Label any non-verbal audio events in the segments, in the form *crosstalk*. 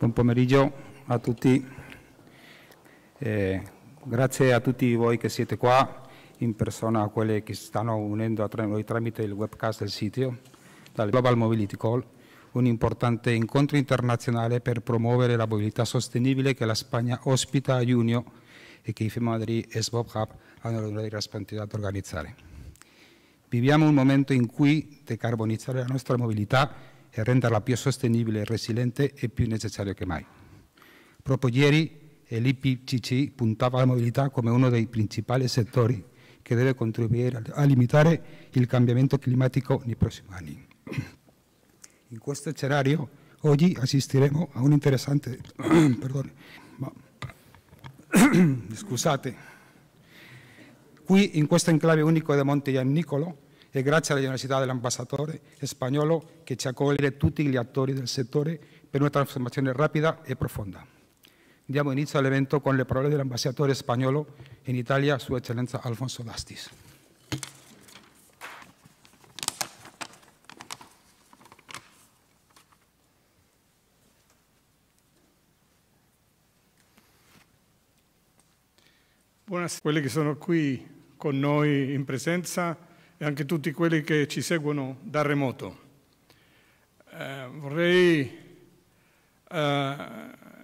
Buon pomeriggio a tutti. Eh, grazie a tutti voi che siete qua in persona, a quelli che si stanno unendo a noi tramite il webcast del sito, dal Global Mobility Call, un importante incontro internazionale per promuovere la mobilità sostenibile che la Spagna ospita a giugno e che IFE Madrid e Svob Hub hanno responsabilità di organizzare. Viviamo un momento in cui decarbonizzare la nostra mobilità e renderla più sostenibile e resiliente è più necessario che mai. Proprio ieri l'IPCC puntava alla mobilità come uno dei principali settori che deve contribuire a limitare il cambiamento climatico nei prossimi anni. In questo scenario oggi assisteremo a un interessante... *clears throat* perdone, ma, *clears throat* scusate. Qui in questo enclave unico di Monte Giannicolo e grazie all'Università dell'Ambasciatore spagnolo che ci accoglie tutti gli attori del settore per una trasformazione rapida e profonda. Diamo inizio all'evento con le parole dell'ambasciatore spagnolo in Italia, Sua Eccellenza Alfonso Dastis. Buonasera a quelli che sono qui con noi in presenza e anche tutti quelli che ci seguono da remoto. Eh, vorrei eh,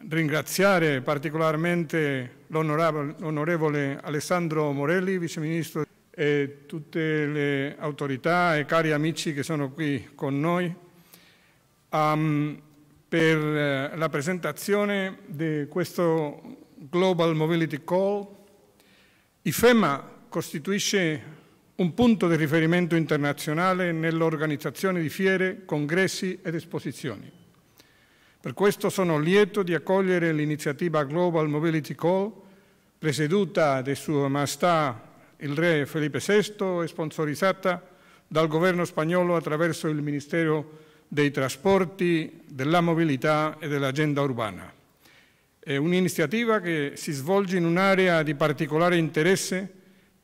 ringraziare particolarmente l'onorevole Alessandro Morelli, Vice Ministro, e tutte le autorità e cari amici che sono qui con noi um, per eh, la presentazione di questo Global Mobility Call. IFEMA costituisce un punto di riferimento internazionale nell'organizzazione di fiere, congressi ed esposizioni. Per questo sono lieto di accogliere l'iniziativa Global Mobility Call, presieduta da Sua Maestà il Re Felipe VI e sponsorizzata dal governo spagnolo attraverso il Ministero dei Trasporti, della Mobilità e dell'Agenda Urbana. È un'iniziativa che si svolge in un'area di particolare interesse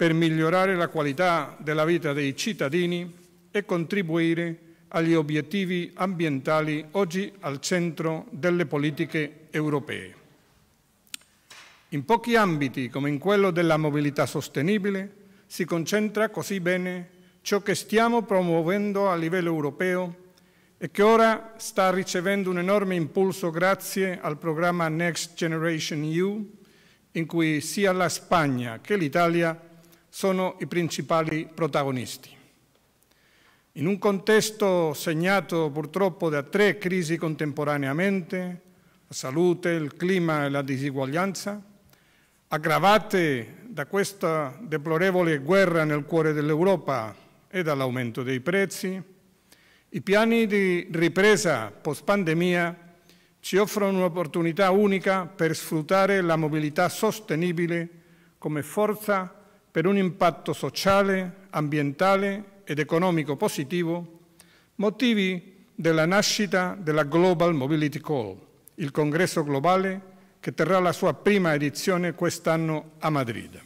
per migliorare la qualità della vita dei cittadini e contribuire agli obiettivi ambientali oggi al centro delle politiche europee. In pochi ambiti, come in quello della mobilità sostenibile, si concentra così bene ciò che stiamo promuovendo a livello europeo e che ora sta ricevendo un enorme impulso grazie al programma Next Generation EU, in cui sia la Spagna che l'Italia sono i principali protagonisti. In un contesto segnato purtroppo da tre crisi contemporaneamente, la salute, il clima e la disuguaglianza, aggravate da questa deplorevole guerra nel cuore dell'Europa e dall'aumento dei prezzi, i piani di ripresa post-pandemia ci offrono un'opportunità unica per sfruttare la mobilità sostenibile come forza per un impatto sociale, ambientale ed economico positivo, motivi della nascita della Global Mobility Call, il congresso globale che terrà la sua prima edizione quest'anno a Madrid.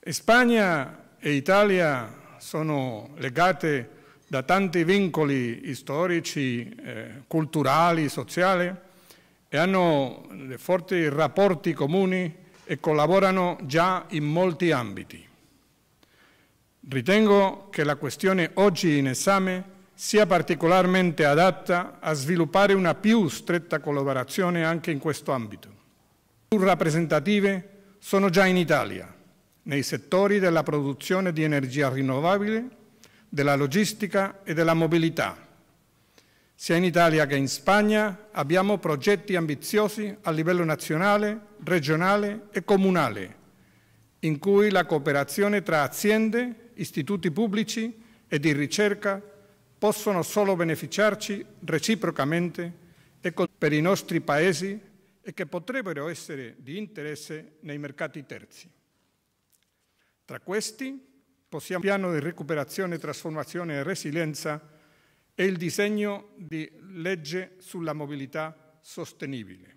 Spagna e Italia sono legate da tanti vincoli storici, eh, culturali, sociali e hanno forti rapporti comuni e collaborano già in molti ambiti. Ritengo che la questione oggi in esame sia particolarmente adatta a sviluppare una più stretta collaborazione anche in questo ambito. Più rappresentative sono già in Italia, nei settori della produzione di energia rinnovabile, della logistica e della mobilità, sia in Italia che in Spagna abbiamo progetti ambiziosi a livello nazionale, regionale e comunale, in cui la cooperazione tra aziende, istituti pubblici e di ricerca possono solo beneficiarci reciprocamente e per i nostri paesi e che potrebbero essere di interesse nei mercati terzi. Tra questi possiamo piano di recuperazione, trasformazione e resilienza e il disegno di legge sulla mobilità sostenibile.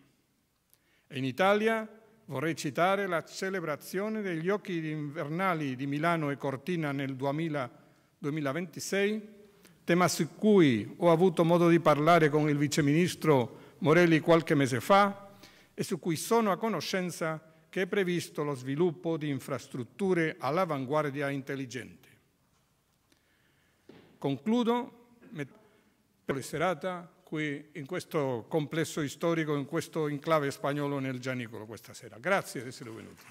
In Italia vorrei citare la celebrazione degli occhi invernali di Milano e Cortina nel 2000, 2026, tema su cui ho avuto modo di parlare con il Vice Ministro Morelli qualche mese fa e su cui sono a conoscenza che è previsto lo sviluppo di infrastrutture all'avanguardia intelligente. Concludo serata qui in questo complesso storico, in questo enclave spagnolo nel Gianicolo questa sera. Grazie di essere venuti.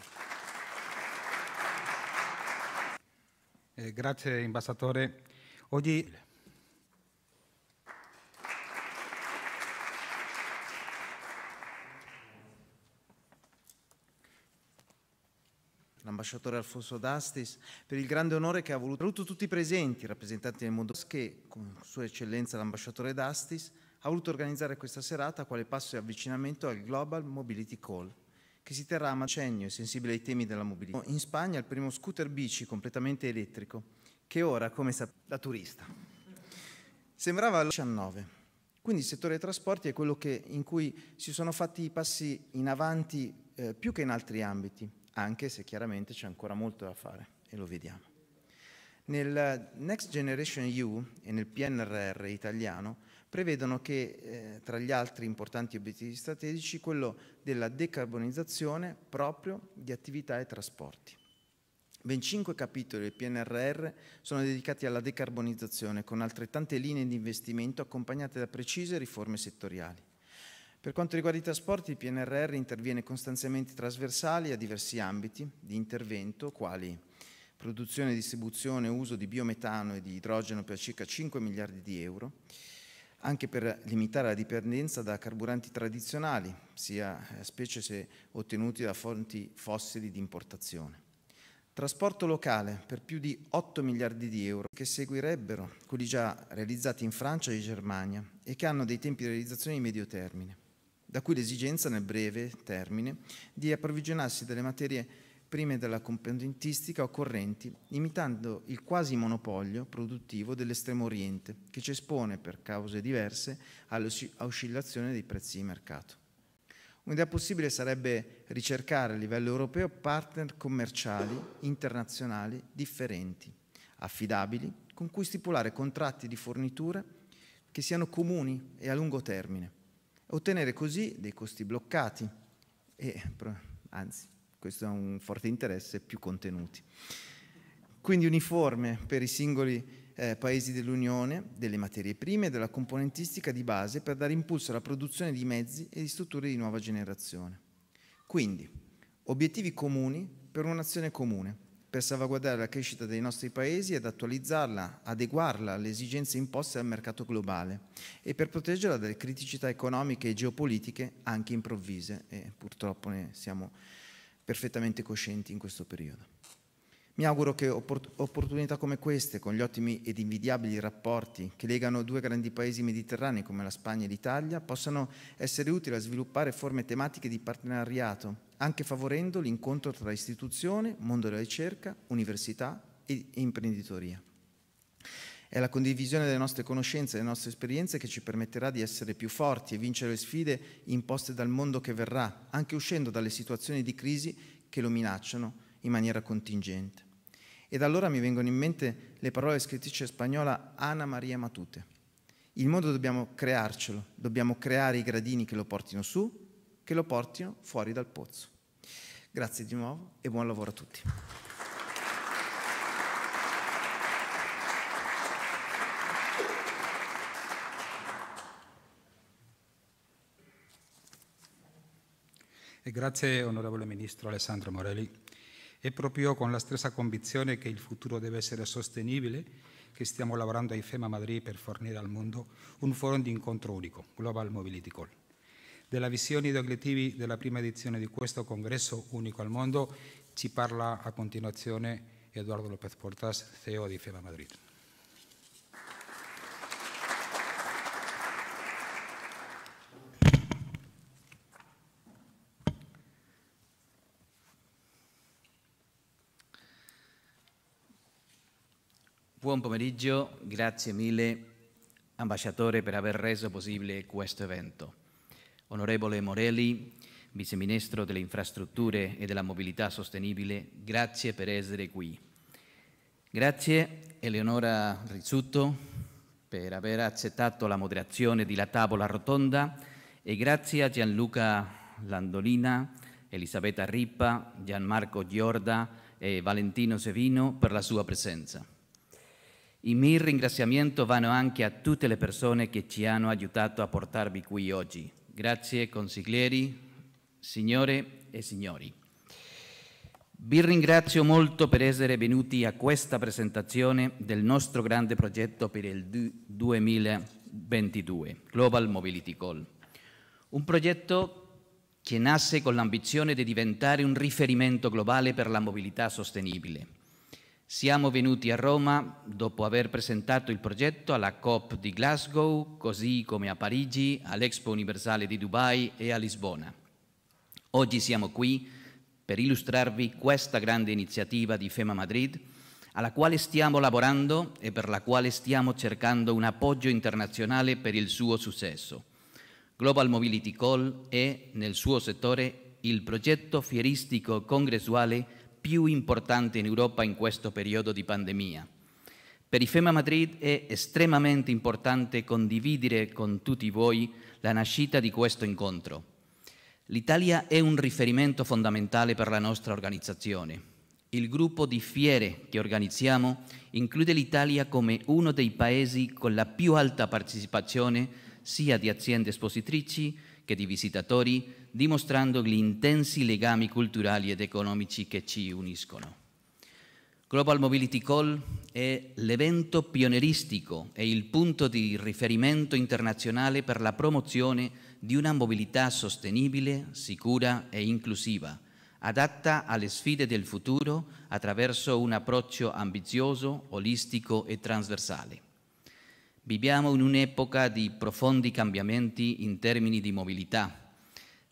Eh, grazie ambasciatore. Oggi l'ambasciatore Alfonso D'Astis, per il grande onore che ha voluto, voluto tutti i presenti, rappresentanti del mondo, che con Sua Eccellenza l'ambasciatore D'Astis ha voluto organizzare questa serata quale passo di avvicinamento al Global Mobility Call, che si terrà a Macegno e sensibile ai temi della mobilità. In Spagna il primo scooter bici completamente elettrico, che ora, come sapete, da turista. Sembrava l'19. 19. Quindi il settore dei trasporti è quello che, in cui si sono fatti i passi in avanti eh, più che in altri ambiti anche se chiaramente c'è ancora molto da fare e lo vediamo. Nel Next Generation EU e nel PNRR italiano prevedono che eh, tra gli altri importanti obiettivi strategici quello della decarbonizzazione proprio di attività e trasporti. Ben cinque capitoli del PNRR sono dedicati alla decarbonizzazione con altrettante linee di investimento accompagnate da precise riforme settoriali. Per quanto riguarda i trasporti, il PNRR interviene con stanziamenti trasversali a diversi ambiti di intervento, quali produzione, distribuzione e uso di biometano e di idrogeno per circa 5 miliardi di euro, anche per limitare la dipendenza da carburanti tradizionali, sia eh, specie se ottenuti da fonti fossili di importazione. Trasporto locale per più di 8 miliardi di euro che seguirebbero quelli già realizzati in Francia e Germania e che hanno dei tempi di realizzazione di medio termine da cui l'esigenza nel breve termine di approvvigionarsi delle materie prime della componentistica occorrenti, imitando il quasi monopolio produttivo dell'estremo oriente, che ci espone per cause diverse all'oscillazione dei prezzi di mercato. Un'idea possibile sarebbe ricercare a livello europeo partner commerciali internazionali differenti, affidabili, con cui stipulare contratti di fornitura che siano comuni e a lungo termine ottenere così dei costi bloccati e, anzi, questo è un forte interesse, più contenuti. Quindi uniforme per i singoli eh, paesi dell'Unione delle materie prime e della componentistica di base per dare impulso alla produzione di mezzi e di strutture di nuova generazione. Quindi, obiettivi comuni per un'azione comune per salvaguardare la crescita dei nostri paesi ed attualizzarla, adeguarla alle esigenze imposte dal mercato globale e per proteggerla dalle criticità economiche e geopolitiche anche improvvise e purtroppo ne siamo perfettamente coscienti in questo periodo. Mi auguro che opportunità come queste, con gli ottimi ed invidiabili rapporti che legano due grandi paesi mediterranei come la Spagna e l'Italia, possano essere utili a sviluppare forme tematiche di partenariato anche favorendo l'incontro tra istituzione, mondo della ricerca, università e imprenditoria. È la condivisione delle nostre conoscenze e delle nostre esperienze che ci permetterà di essere più forti e vincere le sfide imposte dal mondo che verrà, anche uscendo dalle situazioni di crisi che lo minacciano in maniera contingente. Ed allora mi vengono in mente le parole della scrittrice spagnola Ana Maria Matute. Il mondo dobbiamo crearcelo, dobbiamo creare i gradini che lo portino su che lo portino fuori dal pozzo. Grazie di nuovo e buon lavoro a tutti. E grazie onorevole Ministro Alessandro Morelli. È proprio con la stessa convinzione che il futuro deve essere sostenibile che stiamo lavorando a IFEMA Madrid per fornire al mondo un forum di incontro unico, Global Mobility Call. Della visione e degli obiettivi della prima edizione di questo congresso unico al mondo ci parla a continuazione Eduardo López Portas, CEO di FEMA Madrid. Buon pomeriggio, grazie mille ambasciatore per aver reso possibile questo evento. Onorevole Morelli, Vice Ministro delle Infrastrutture e della Mobilità Sostenibile, grazie per essere qui. Grazie Eleonora Rizzuto, per aver accettato la moderazione della tavola rotonda e grazie a Gianluca Landolina, Elisabetta Rippa, Gianmarco Giorda e Valentino Sevino per la sua presenza. I miei ringraziamenti vanno anche a tutte le persone che ci hanno aiutato a portarvi qui oggi. Grazie consiglieri, signore e signori. Vi ringrazio molto per essere venuti a questa presentazione del nostro grande progetto per il 2022, Global Mobility Call. Un progetto che nasce con l'ambizione di diventare un riferimento globale per la mobilità sostenibile siamo venuti a Roma dopo aver presentato il progetto alla COP di Glasgow, così come a Parigi, all'Expo Universale di Dubai e a Lisbona. Oggi siamo qui per illustrarvi questa grande iniziativa di FEMA Madrid, alla quale stiamo lavorando e per la quale stiamo cercando un appoggio internazionale per il suo successo. Global Mobility Call è, nel suo settore, il progetto fieristico congressuale più importante in Europa in questo periodo di pandemia. Per IFEMA Madrid è estremamente importante condividere con tutti voi la nascita di questo incontro. L'Italia è un riferimento fondamentale per la nostra organizzazione. Il gruppo di fiere che organizziamo include l'Italia come uno dei paesi con la più alta partecipazione sia di aziende espositrici che di visitatori dimostrando gli intensi legami culturali ed economici che ci uniscono. Global Mobility Call è l'evento pionieristico e il punto di riferimento internazionale per la promozione di una mobilità sostenibile, sicura e inclusiva, adatta alle sfide del futuro attraverso un approccio ambizioso, olistico e trasversale. Viviamo in un'epoca di profondi cambiamenti in termini di mobilità,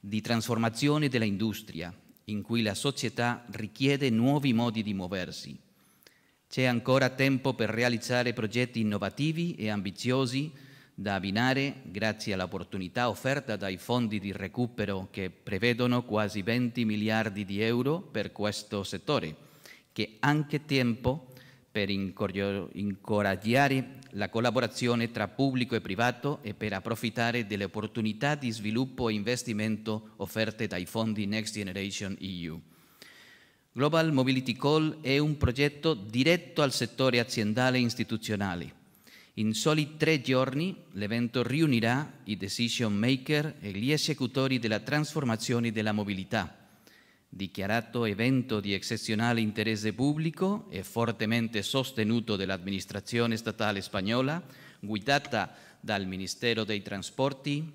di trasformazione dell'industria, in cui la società richiede nuovi modi di muoversi. C'è ancora tempo per realizzare progetti innovativi e ambiziosi da abbinare grazie all'opportunità offerta dai fondi di recupero che prevedono quasi 20 miliardi di euro per questo settore, che anche tempo per incoraggiare la collaborazione tra pubblico e privato e per approfittare delle opportunità di sviluppo e investimento offerte dai fondi Next Generation EU. Global Mobility Call è un progetto diretto al settore aziendale e istituzionale. In soli tre giorni l'evento riunirà i decision maker e gli esecutori della trasformazione della mobilità, dichiarato evento di eccezionale interesse pubblico e fortemente sostenuto dall'amministrazione statale spagnola, guidata dal Ministero dei Trasporti,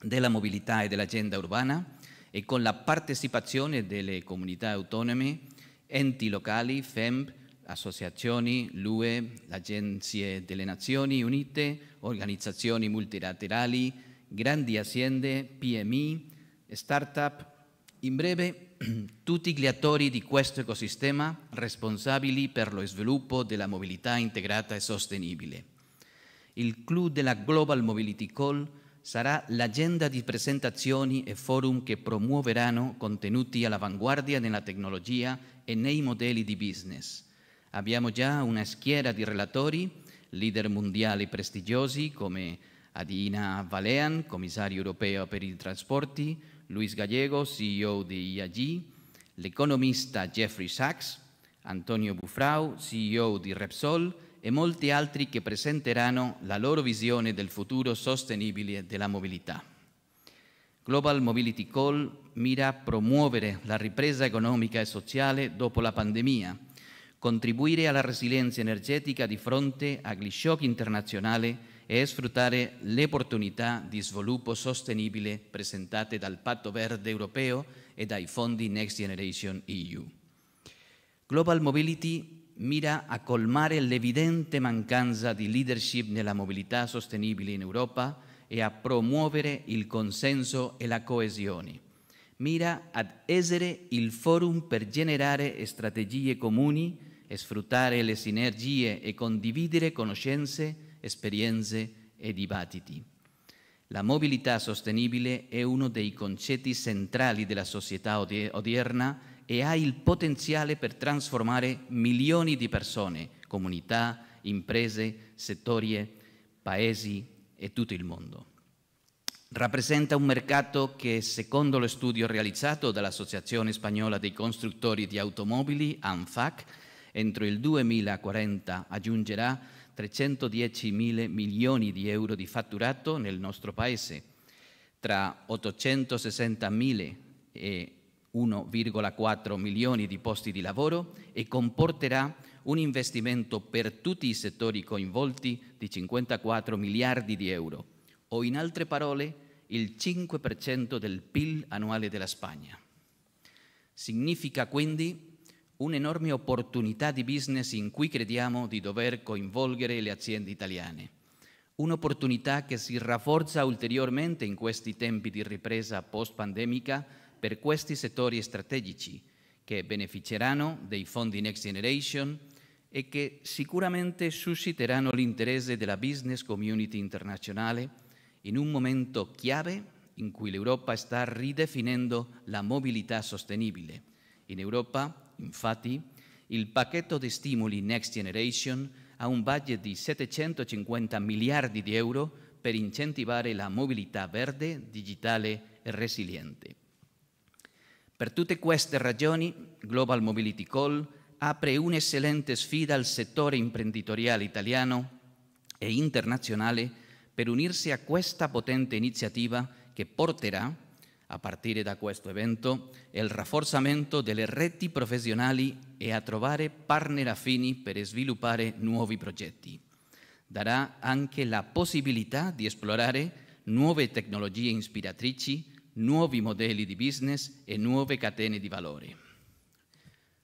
della Mobilità e dell'Agenda Urbana e con la partecipazione delle comunità autonome, enti locali, FEMP, associazioni, l'UE, agenzie delle Nazioni Unite, organizzazioni multilaterali, grandi aziende, PMI, start-up, in breve *clears throat* tutti gli attori di questo ecosistema responsabili per lo sviluppo della mobilità integrata e sostenibile. Il clou della Global Mobility Call sarà l'agenda di presentazioni e forum che promuoveranno contenuti all'avanguardia nella tecnologia e nei modelli di business. Abbiamo già una schiera di relatori, leader mondiali prestigiosi come Adina Valean, commissario europeo per i trasporti, Luis Gallego, CEO di IAG, l'economista Jeffrey Sachs, Antonio Bufrau, CEO di Repsol e molti altri che presenteranno la loro visione del futuro sostenibile della mobilità. Global Mobility Call mira a promuovere la ripresa economica e sociale dopo la pandemia, contribuire alla resilienza energetica di fronte agli shock internazionali e sfruttare le opportunità di sviluppo sostenibile presentate dal Patto Verde europeo e dai fondi Next Generation EU. Global Mobility mira a colmare l'evidente mancanza di leadership nella mobilità sostenibile in Europa e a promuovere il consenso e la coesione. Mira ad essere il forum per generare strategie comuni sfruttare le sinergie e condividere conoscenze esperienze e dibattiti. La mobilità sostenibile è uno dei concetti centrali della società odierna e ha il potenziale per trasformare milioni di persone, comunità, imprese, settori, paesi e tutto il mondo. Rappresenta un mercato che, secondo lo studio realizzato dall'Associazione Spagnola dei Costruttori di Automobili, ANFAC, entro il 2040 aggiungerà 310 mila milioni di euro di fatturato nel nostro Paese, tra 860 mila e 1,4 milioni di posti di lavoro e comporterà un investimento per tutti i settori coinvolti di 54 miliardi di euro, o in altre parole il 5% del PIL annuale della Spagna. Significa quindi un'enorme opportunità di business in cui crediamo di dover coinvolgere le aziende italiane. Un'opportunità che si rafforza ulteriormente in questi tempi di ripresa post-pandemica per questi settori strategici che beneficeranno dei fondi Next Generation e che sicuramente susciteranno l'interesse della business community internazionale in un momento chiave in cui l'Europa sta ridefinendo la mobilità sostenibile. In Europa, infatti, il pacchetto di stimoli Next Generation ha un budget di 750 miliardi di euro per incentivare la mobilità verde, digitale e resiliente. Per tutte queste ragioni, Global Mobility Call apre un'eccellente sfida al settore imprenditoriale italiano e internazionale per unirsi a questa potente iniziativa che porterà, a partire da questo evento, il rafforzamento delle reti professionali e a trovare partner affini per sviluppare nuovi progetti. Darà anche la possibilità di esplorare nuove tecnologie ispiratrici nuovi modelli di business e nuove catene di valore.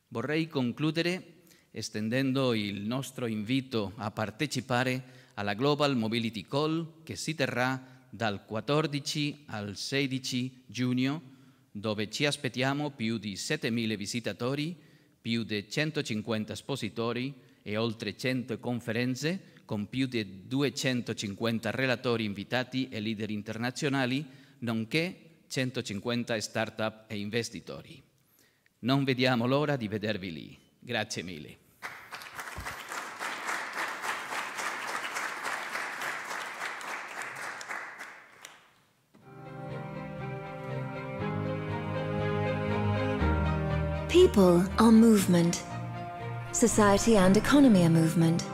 Vorrei concludere estendendo il nostro invito a partecipare alla Global Mobility Call che si terrà dal 14 al 16 giugno, dove ci aspettiamo più di 7.000 visitatori, più di 150 espositori e oltre 100 conferenze con più di 250 relatori invitati e leader internazionali, nonché 150 start-up e investitori. Non vediamo l'ora di vedervi lì. Grazie mille. People are movement. Society and economy are movement.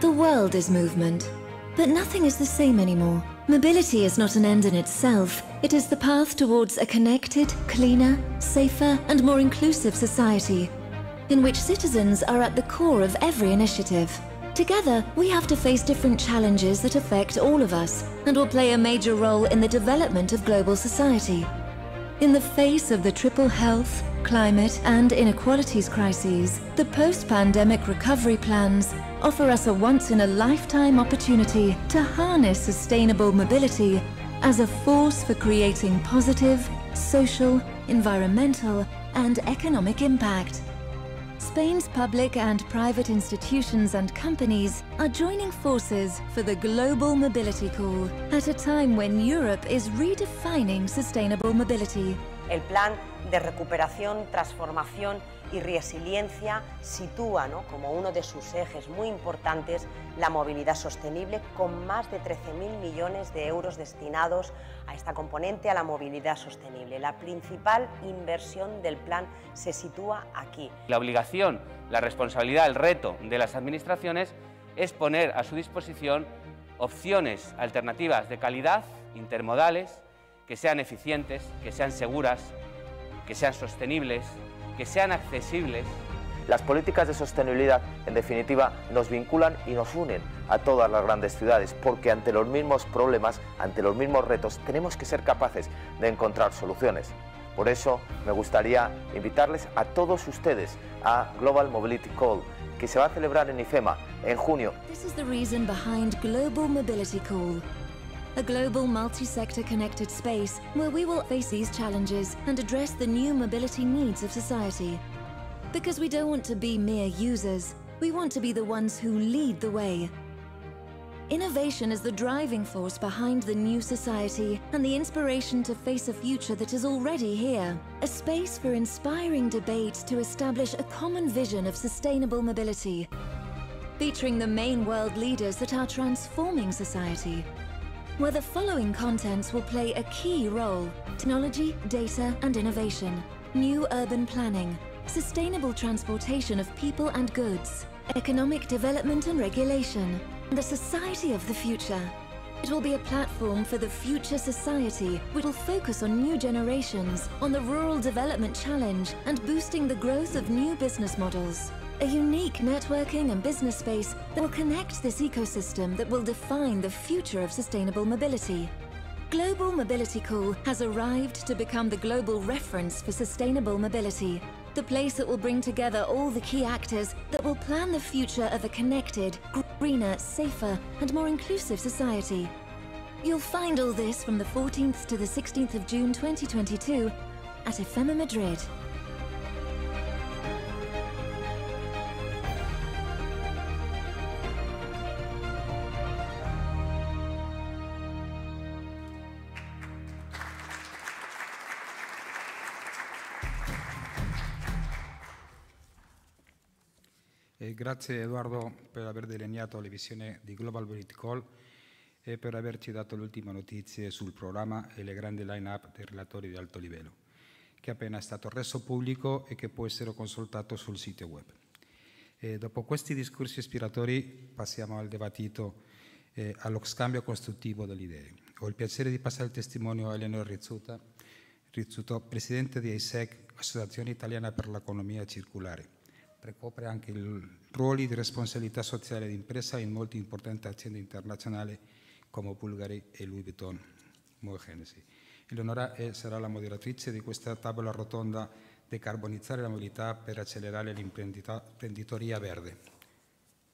The world is movement. But nothing is the same anymore. Mobility is not an end in itself. It is the path towards a connected, cleaner, safer and more inclusive society, in which citizens are at the core of every initiative. Together, we have to face different challenges that affect all of us and will play a major role in the development of global society. In the face of the triple health, climate and inequalities crises, the post-pandemic recovery plans offer us a once-in-a-lifetime opportunity to harness sustainable mobility as a force for creating positive, social, environmental and economic impact. Spain's public and private institutions and companies are joining forces for the global mobility call at a time when Europe is redefining sustainable mobility. El plan de recuperación, transformación y resiliencia sitúa como uno de sus ejes muy importantes la movilidad sostenible con más de 13.000 millones de euros destinados a esta componente, a la movilidad sostenible. La principal inversión del plan se sitúa aquí. La obligación, la responsabilidad, el reto de las administraciones es poner a su disposición opciones alternativas de calidad, intermodales, que sean eficientes, que sean seguras, que sean sostenibles, que sean accesibles. Las políticas de sostenibilidad, en definitiva, nos vinculan y nos unen a todas las grandes ciudades, porque ante los mismos problemas, ante los mismos retos, tenemos que ser capaces de encontrar soluciones. Por eso me gustaría invitarles a todos ustedes a Global Mobility Call, que se va a celebrar en IFEMA en junio. This is the reason behind Global Mobility Call. A global multi-sector connected space where we will face these challenges and address the new mobility needs of society. Because we don't want to be mere users, we want to be the ones who lead the way. Innovation is the driving force behind the new society and the inspiration to face a future that is already here. A space for inspiring debate to establish a common vision of sustainable mobility featuring the main world leaders that are transforming society, where the following contents will play a key role technology, data, and innovation, new urban planning, sustainable transportation of people and goods, economic development and regulation, and the society of the future. It will be a platform for the future society, which will focus on new generations, on the rural development challenge, and boosting the growth of new business models. A unique networking and business space that will connect this ecosystem that will define the future of sustainable mobility. Global Mobility Call has arrived to become the global reference for sustainable mobility, the place that will bring together all the key actors that will plan the future of a connected, greener, safer, and more inclusive society. You'll find all this from the 14th to the 16th of June 2022 at IFEMA Madrid. E grazie Edoardo per aver delineato la visione di Global Mobility Call e per averci dato le ultime notizie sul programma e le grandi line-up dei relatori di alto livello, che è appena stato reso pubblico e che può essere consultato sul sito web. E dopo questi discorsi ispiratori passiamo al dibattito, eh, allo scambio costruttivo delle idee. Ho il piacere di passare il testimonio a Eleonora Rizzuta, Rizzuto, presidente di AISEC, Associazione Italiana per l'Economia Circolare ricopre anche i ruoli di responsabilità sociale di impresa in molte importanti aziende internazionali come Bulgari e Louis Vuitton, Moe Eleonora è, sarà la moderatrice di questa tavola rotonda Decarbonizzare la mobilità per accelerare l'imprenditoria verde.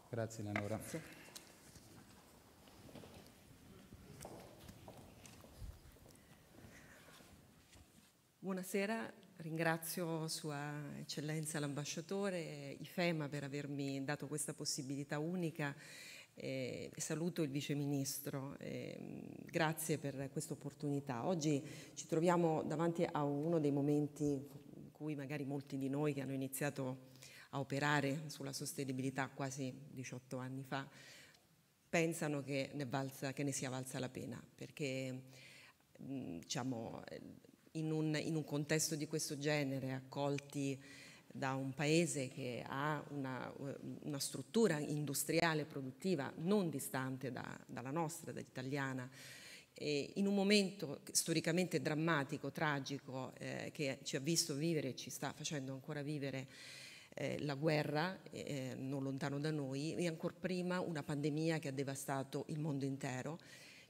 Grazie Eleonora. Grazie. Buonasera, Ringrazio Sua Eccellenza l'ambasciatore IFEMA per avermi dato questa possibilità unica e saluto il Vice Ministro. grazie per questa opportunità. Oggi ci troviamo davanti a uno dei momenti in cui magari molti di noi che hanno iniziato a operare sulla sostenibilità quasi 18 anni fa pensano che ne, valsa, che ne sia valsa la pena, perché diciamo, in un, in un contesto di questo genere, accolti da un paese che ha una, una struttura industriale produttiva non distante da, dalla nostra, dall'italiana, in un momento storicamente drammatico, tragico, eh, che ci ha visto vivere e ci sta facendo ancora vivere eh, la guerra eh, non lontano da noi e ancora prima una pandemia che ha devastato il mondo intero,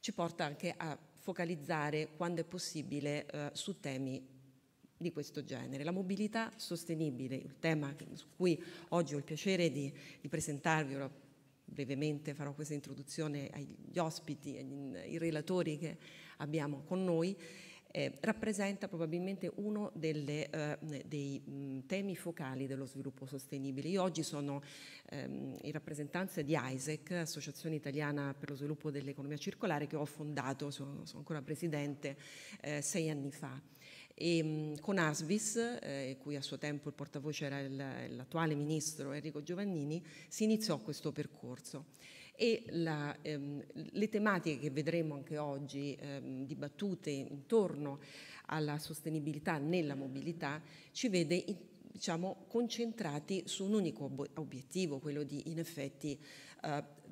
ci porta anche a focalizzare quando è possibile eh, su temi di questo genere. La mobilità sostenibile, il tema su cui oggi ho il piacere di, di presentarvi, ora brevemente farò questa introduzione agli ospiti, ai relatori che abbiamo con noi, eh, rappresenta probabilmente uno delle, eh, dei mh, temi focali dello sviluppo sostenibile. Io oggi sono ehm, in rappresentanza di ISEC, Associazione Italiana per lo Sviluppo dell'Economia Circolare, che ho fondato, sono, sono ancora presidente, eh, sei anni fa. E, con Asvis, eh, cui a suo tempo il portavoce era l'attuale ministro Enrico Giovannini, si iniziò questo percorso e la, ehm, le tematiche che vedremo anche oggi ehm, dibattute intorno alla sostenibilità nella mobilità ci vede diciamo, concentrati su un unico obiettivo, quello di in effetti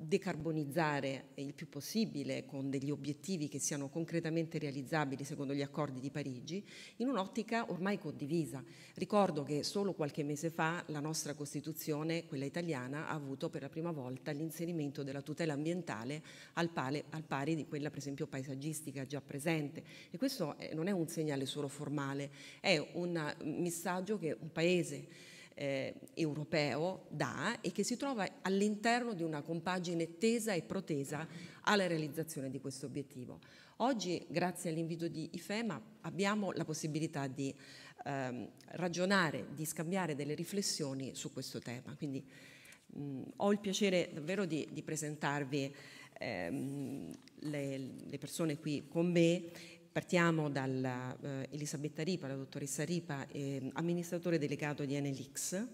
decarbonizzare il più possibile con degli obiettivi che siano concretamente realizzabili secondo gli accordi di Parigi, in un'ottica ormai condivisa. Ricordo che solo qualche mese fa la nostra Costituzione, quella italiana, ha avuto per la prima volta l'inserimento della tutela ambientale al, pale, al pari di quella per esempio paesaggistica già presente e questo non è un segnale solo formale, è un messaggio che un paese eh, europeo dà e che si trova all'interno di una compagine tesa e protesa alla realizzazione di questo obiettivo. Oggi, grazie all'invito di IFEMA, abbiamo la possibilità di ehm, ragionare, di scambiare delle riflessioni su questo tema. Quindi mh, ho il piacere davvero di, di presentarvi ehm, le, le persone qui con me Partiamo da eh, Elisabetta Ripa, la dottoressa Ripa, eh, amministratore delegato di NLX.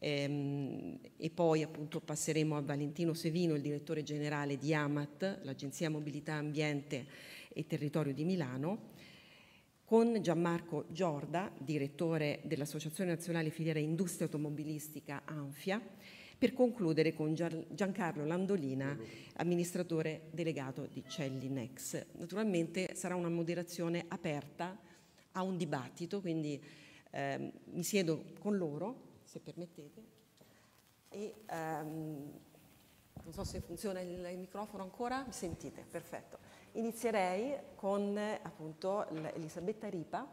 Ehm, e poi appunto passeremo a Valentino Sevino, il direttore generale di AMAT, l'Agenzia Mobilità Ambiente e Territorio di Milano, con Gianmarco Giorda, direttore dell'Associazione Nazionale Filiera Industria Automobilistica ANFIA, per concludere con Giancarlo Landolina, amministratore delegato di Cellinex. Naturalmente sarà una moderazione aperta a un dibattito, quindi eh, mi siedo con loro se permettete. E, um, non so se funziona il, il, microfono ancora, mi sentite? Perfetto. Inizierei con appunto Elisabetta Ripa,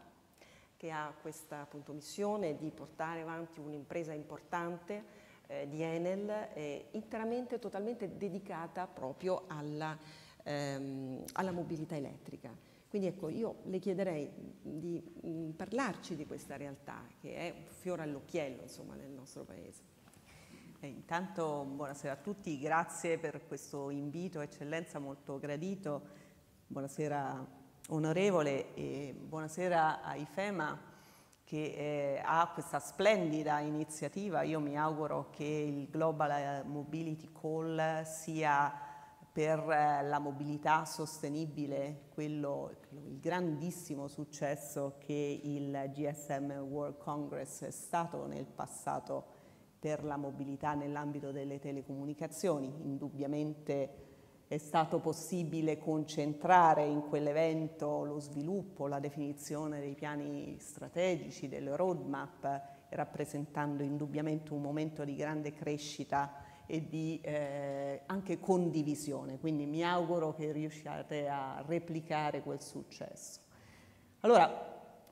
che ha questa appunto, missione di portare avanti un'impresa importante eh, di Enel, eh, interamente, totalmente dedicata proprio alla, ehm, alla mobilità elettrica. Quindi ecco, io le chiederei di mh, mm, parlarci di questa realtà che è un fiore all'occhiello insomma, nel nostro Paese. Eh, intanto buonasera a tutti, grazie per questo invito, eccellenza molto gradito. Buonasera onorevole e buonasera a IFEMA che eh, ha questa splendida iniziativa. Io mi auguro che il Global Mobility Call sia per eh, la mobilità sostenibile, quello, il grandissimo successo che il GSM World Congress è stato nel passato per la mobilità nell'ambito delle telecomunicazioni. Indubbiamente è stato possibile concentrare in quell'evento lo sviluppo, la definizione dei piani strategici, delle roadmap, rappresentando indubbiamente un momento di grande crescita e di eh, anche condivisione, quindi mi auguro che riusciate a replicare quel successo. Allora,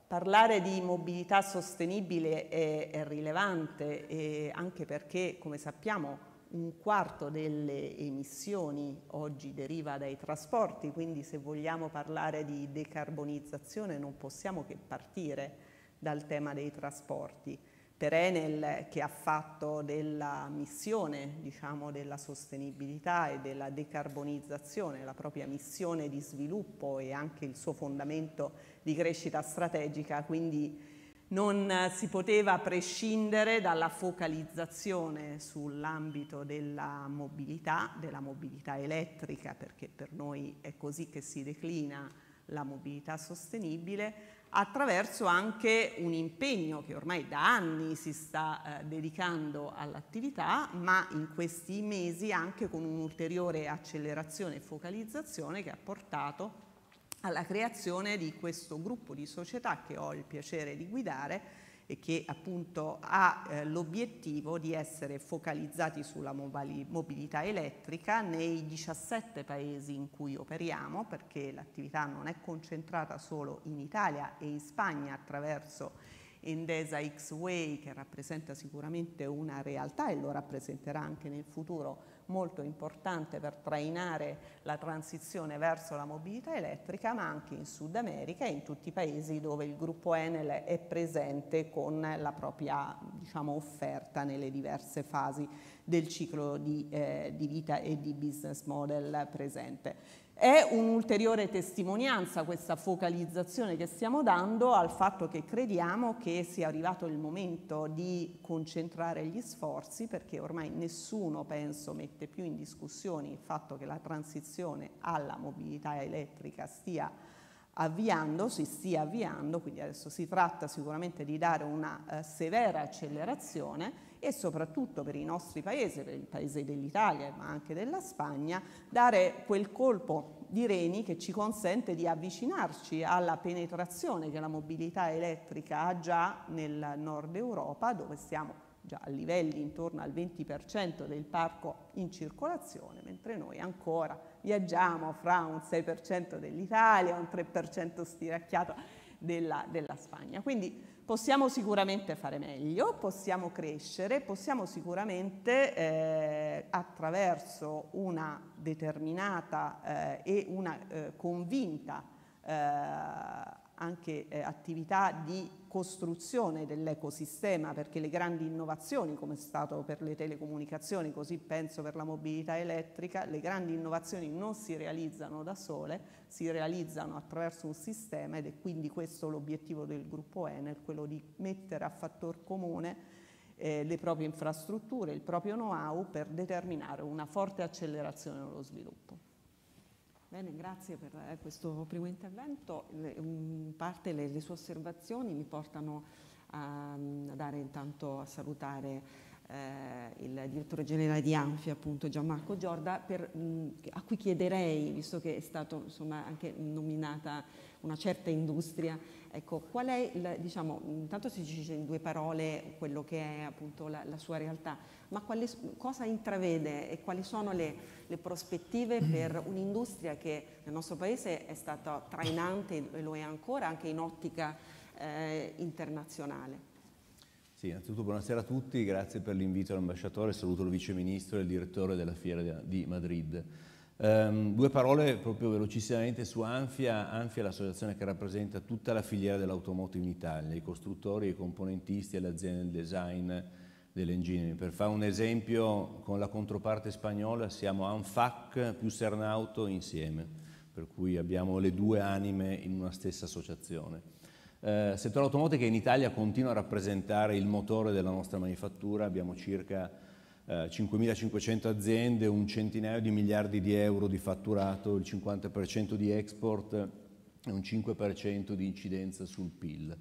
parlare di mobilità sostenibile è, è rilevante anche perché, come sappiamo, un quarto delle emissioni oggi deriva dai trasporti, quindi se vogliamo parlare di decarbonizzazione non possiamo che partire dal tema dei trasporti. Per Enel che ha fatto della missione diciamo, della sostenibilità e della decarbonizzazione la propria missione di sviluppo e anche il suo fondamento di crescita strategica, quindi non si poteva prescindere dalla focalizzazione sull'ambito della mobilità, della mobilità elettrica, perché per noi è così che si declina la mobilità sostenibile, attraverso anche un impegno che ormai da anni si sta eh, dedicando all'attività, ma in questi mesi anche con un'ulteriore accelerazione e focalizzazione che ha portato alla creazione di questo gruppo di società che ho il piacere di guidare e che appunto ha eh, l'obiettivo di essere focalizzati sulla mobilità elettrica nei 17 paesi in cui operiamo, perché l'attività non è concentrata solo in Italia e in Spagna attraverso Endesa X-Way che rappresenta sicuramente una realtà e lo rappresenterà anche nel futuro molto importante per trainare la transizione verso la mobilità elettrica, ma anche in Sud America e in tutti i paesi dove il gruppo Enel è presente con la propria diciamo, offerta nelle diverse fasi del ciclo di, eh, di vita e di business model presente. È un'ulteriore testimonianza questa focalizzazione che stiamo dando al fatto che crediamo che sia arrivato il momento di concentrare gli sforzi perché ormai nessuno, penso, mette più in discussione il fatto che la transizione alla mobilità elettrica stia avviando, si stia avviando, quindi adesso si tratta sicuramente di dare una eh, severa accelerazione e soprattutto per i nostri paesi, per il paese dell'Italia ma anche della Spagna, dare quel colpo di reni che ci consente di avvicinarci alla penetrazione che la mobilità elettrica ha già nel nord Europa, dove siamo già a livelli intorno al 20% del parco in circolazione, mentre noi ancora viaggiamo fra un 6% dell'Italia, un 3% stiracchiato della, della Spagna. Quindi Possiamo sicuramente fare meglio, possiamo crescere, possiamo sicuramente eh, attraverso una determinata eh, e una eh, convinta eh, anche eh, attività di costruzione dell'ecosistema, perché le grandi innovazioni, come è stato per le telecomunicazioni, così penso per la mobilità elettrica, le grandi innovazioni non si realizzano da sole, si realizzano attraverso un sistema ed è quindi questo l'obiettivo del gruppo Enel, quello di mettere a fattor comune eh, le proprie infrastrutture, il proprio know-how per determinare una forte accelerazione dello sviluppo. Bene, grazie per eh, questo primo intervento. in parte le, le, sue osservazioni mi portano a, a dare intanto a salutare eh, il direttore generale di Anfi, appunto Gianmarco Giorda, per, mh, a cui chiederei, visto che è stata anche nominata una certa industria, ecco, qual è, il, diciamo, intanto si dice in due parole quello che è appunto la, la sua realtà, ma quali, cosa intravede e quali sono le, le prospettive per un'industria che nel nostro Paese è stata trainante e lo è ancora anche in ottica eh, internazionale? Sì, innanzitutto buonasera a tutti, grazie per l'invito all'ambasciatore, saluto il vice ministro e il direttore della fiera di Madrid. Um, due parole proprio velocissimamente su Anfia. Anfia è l'associazione che rappresenta tutta la filiera dell'automotive in Italia, i costruttori, i componentisti e le aziende del design dell'engineering. Per fare un esempio, con la controparte spagnola siamo Anfac più Sernauto insieme, per cui abbiamo le due anime in una stessa associazione. Eh, settore automotive che in Italia continua a rappresentare il motore della nostra manifattura, abbiamo circa eh, 5.500 aziende, un centinaio di miliardi di euro di fatturato, il 50% di export e un 5% di incidenza sul PIL.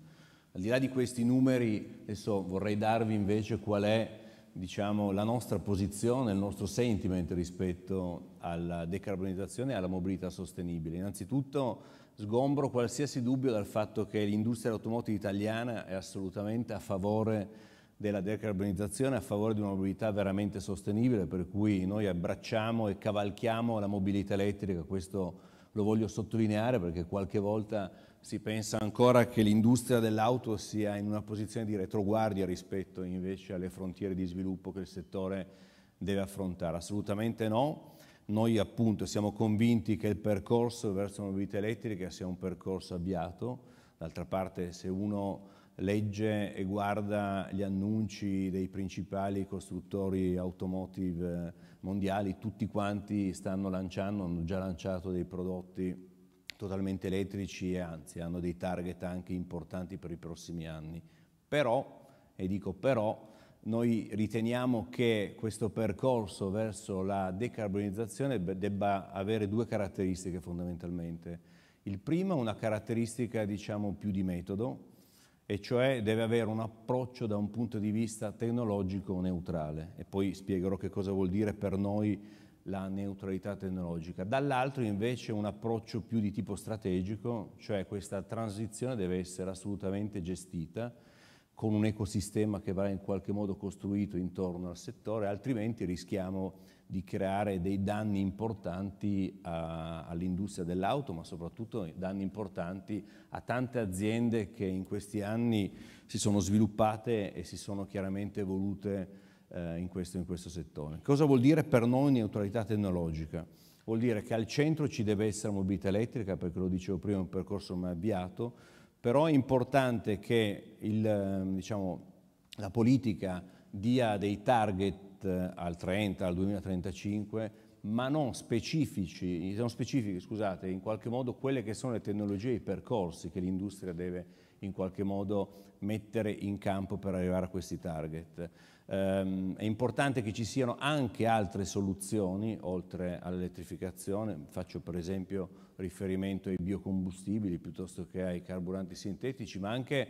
Al di là di questi numeri, adesso vorrei darvi invece qual è diciamo, la nostra posizione, il nostro sentiment rispetto alla decarbonizzazione e alla mobilità sostenibile. Innanzitutto sgombro qualsiasi dubbio dal fatto che l'industria automotive italiana è assolutamente a favore della decarbonizzazione, a favore di una mobilità veramente sostenibile, per cui noi abbracciamo e cavalchiamo la mobilità elettrica, questo lo voglio sottolineare perché qualche volta si pensa ancora che l'industria dell'auto sia in una posizione di retroguardia rispetto invece alle frontiere di sviluppo che il settore deve affrontare. Assolutamente no. Noi appunto siamo convinti che il percorso verso la mobilità elettrica sia un percorso avviato, d'altra parte se uno legge e guarda gli annunci dei principali costruttori automotive mondiali, tutti quanti stanno lanciando, hanno già lanciato dei prodotti totalmente elettrici e anzi hanno dei target anche importanti per i prossimi anni. Però, e dico però, noi riteniamo che questo percorso verso la decarbonizzazione debba avere due caratteristiche fondamentalmente. Il primo è una caratteristica diciamo più di metodo, e cioè deve avere un approccio da un punto di vista tecnologico neutrale e poi spiegherò che cosa vuol dire per noi la neutralità tecnologica. Dall'altro invece un approccio più di tipo strategico, cioè questa transizione deve essere assolutamente gestita con un ecosistema che va in qualche modo costruito intorno al settore, altrimenti rischiamo di creare dei danni importanti all'industria dell'auto, ma soprattutto danni importanti a tante aziende che in questi anni si sono sviluppate e si sono chiaramente evolute eh, in, questo, in questo settore. Cosa vuol dire per noi neutralità tecnologica? Vuol dire che al centro ci deve essere mobilità elettrica, perché lo dicevo prima, è un percorso mai avviato, però è importante che il, diciamo, la politica dia dei target eh, al 30, al 2035, ma non specifici, non specifiche, scusate, in qualche modo quelle che sono le tecnologie e i percorsi che l'industria deve in qualche modo mettere in campo per arrivare a questi target. Um, è importante che ci siano anche altre soluzioni oltre all'elettrificazione, faccio per esempio riferimento ai biocombustibili piuttosto che ai carburanti sintetici, ma anche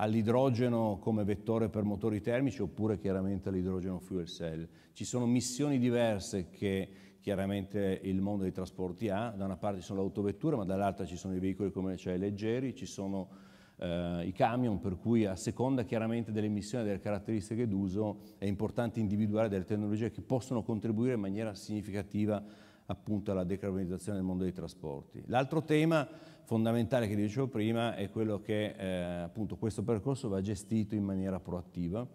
all'idrogeno come vettore per motori termici oppure chiaramente all'idrogeno fuel cell. Ci sono missioni diverse che chiaramente il mondo dei trasporti ha, da una parte ci sono le autovetture ma dall'altra ci sono i veicoli commerciali leggeri, ci sono eh, i camion, per cui a seconda chiaramente delle emissioni e delle caratteristiche d'uso è importante individuare delle tecnologie che possono contribuire in maniera significativa appunto alla decarbonizzazione del mondo dei trasporti. L'altro tema fondamentale che dicevo prima è quello che eh, appunto questo percorso va gestito in maniera proattiva,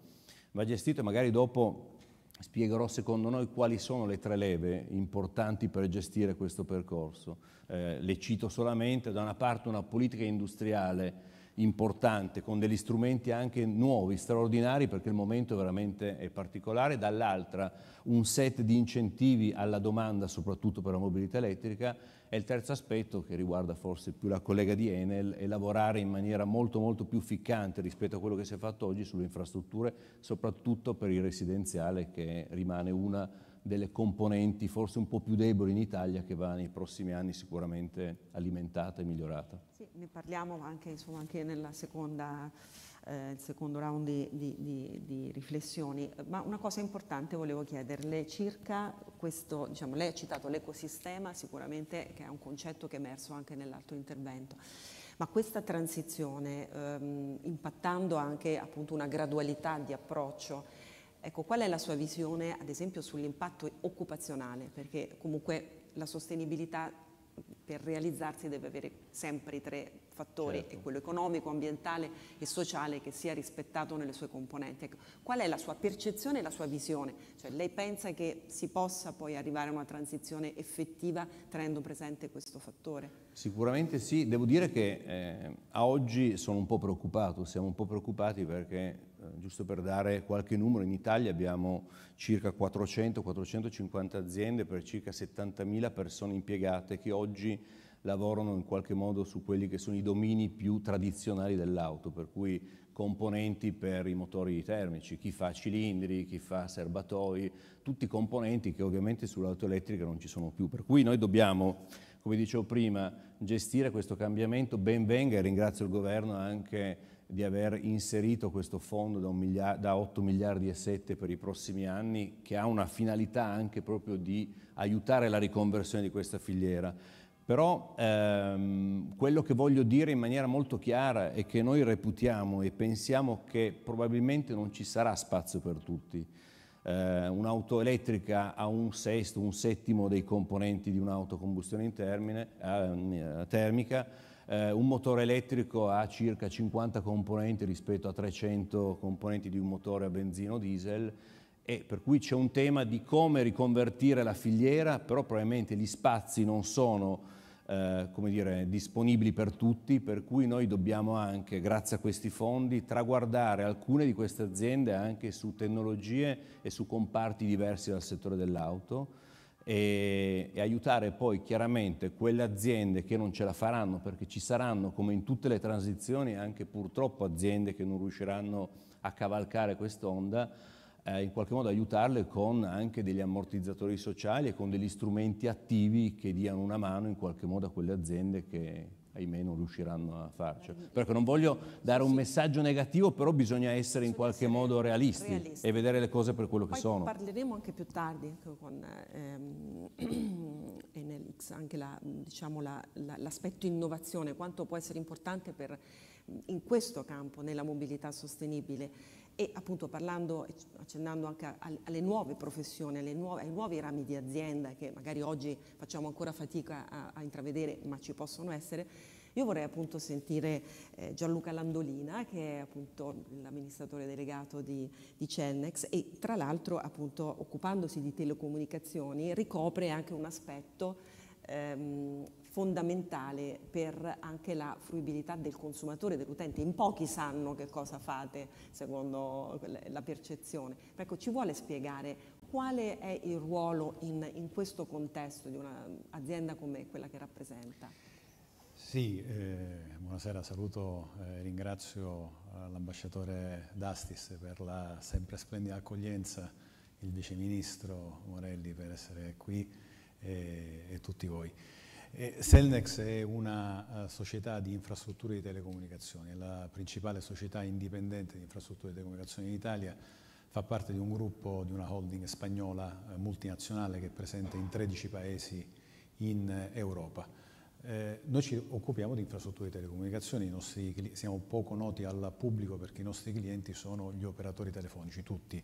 va gestito magari dopo spiegherò secondo noi quali sono le tre leve importanti per gestire questo percorso. Eh, le cito solamente, da una parte una politica industriale importante con degli strumenti anche nuovi, straordinari perché il momento veramente è particolare, dall'altra un set di incentivi alla domanda soprattutto per la mobilità elettrica. E il terzo aspetto che riguarda forse più la collega di Enel è lavorare in maniera molto molto più ficcante rispetto a quello che si è fatto oggi sulle infrastrutture soprattutto per il residenziale che rimane una delle componenti forse un po' più deboli in Italia che va nei prossimi anni sicuramente alimentata e migliorata. Sì, ne parliamo anche, insomma, anche nel eh, secondo round di, di, di, di, riflessioni, ma una cosa importante volevo chiederle circa questo, diciamo, lei ha citato l'ecosistema sicuramente che è un concetto che è emerso anche nell'altro intervento. Ma questa transizione, ehm, impattando anche appunto una gradualità di approccio, Ecco, qual è la sua visione, ad esempio, sull'impatto occupazionale? Perché comunque la sostenibilità per realizzarsi deve avere sempre i tre fattori, certo. quello economico, ambientale e sociale che sia rispettato nelle sue componenti. Ecco, qual è la sua percezione e la sua visione? Cioè, lei pensa che si possa poi arrivare a una transizione effettiva tenendo presente questo fattore? Sicuramente sì, devo dire che eh, a oggi sono un po' preoccupato, siamo un po' preoccupati perché eh, giusto per dare qualche numero, in Italia abbiamo circa 400-450 aziende per circa 70.000 persone impiegate che oggi lavorano in qualche modo su quelli che sono i domini più tradizionali dell'auto, per cui componenti per i motori termici, chi fa cilindri, chi fa serbatoi, tutti componenti che ovviamente sull'auto elettrica non ci sono più. Per cui noi dobbiamo, come dicevo prima, gestire questo cambiamento, ben venga e ringrazio il governo anche di aver inserito questo fondo da, miliardo, da 8 miliardi e 7 per i prossimi anni che ha una finalità anche proprio di aiutare la riconversione di questa filiera. Però ehm, quello che voglio dire in maniera molto chiara è che noi reputiamo e pensiamo che probabilmente non ci sarà spazio per tutti. Eh, un'auto elettrica ha un sesto, un settimo dei componenti di un'auto a combustione in termine, eh, termica, eh, un motore elettrico ha circa 50 componenti rispetto a 300 componenti di un motore a benzina o diesel e per cui c'è un tema di come riconvertire la filiera, però probabilmente gli spazi non sono eh, come dire, disponibili per tutti, per cui noi dobbiamo anche, grazie a questi fondi, traguardare alcune di queste aziende anche su tecnologie e su comparti diversi dal settore dell'auto e, e, aiutare poi chiaramente quelle aziende che non ce la faranno perché ci saranno come in tutte le transizioni anche purtroppo aziende che non riusciranno a cavalcare quest'onda eh, in qualche modo aiutarle con anche degli ammortizzatori sociali e con degli strumenti attivi che diano una mano in qualche modo a quelle aziende che ahimè non riusciranno a farcela. Perché non voglio dare un messaggio negativo, però bisogna essere in qualche modo realisti, realisti. e vedere le cose per quello che Poi sono. Parleremo anche più tardi con ehm, *clears throat* Enelix, anche la, diciamo la, la, l'aspetto innovazione, quanto può essere importante per, in questo campo, nella mobilità sostenibile e appunto parlando, accennando anche alle nuove professioni, alle nuove, ai nuovi rami di azienda che magari oggi facciamo ancora fatica a, a intravedere ma ci possono essere, io vorrei appunto sentire eh, Gianluca Landolina che è appunto l'amministratore delegato di, di Celnex e tra l'altro appunto occupandosi di telecomunicazioni ricopre anche un aspetto ehm, fondamentale per anche la fruibilità del consumatore, dell'utente. In pochi sanno che cosa fate secondo la percezione. Ecco, ci vuole spiegare quale è il ruolo in, in questo contesto di un'azienda come quella che rappresenta? Sì, eh, buonasera, saluto e eh, ringrazio eh, l'ambasciatore Dastis per la sempre splendida accoglienza, il vice ministro Morelli per essere qui e, e tutti voi. Eh, Selnex è una uh, società di infrastrutture di telecomunicazioni, è la principale società indipendente di infrastrutture di telecomunicazioni in Italia, fa parte di un gruppo, di una holding spagnola uh, multinazionale che è presente in 13 paesi in uh, Europa. Eh, noi ci occupiamo di infrastrutture di telecomunicazioni, nostri, siamo poco noti al pubblico perché i nostri clienti sono gli operatori telefonici, tutti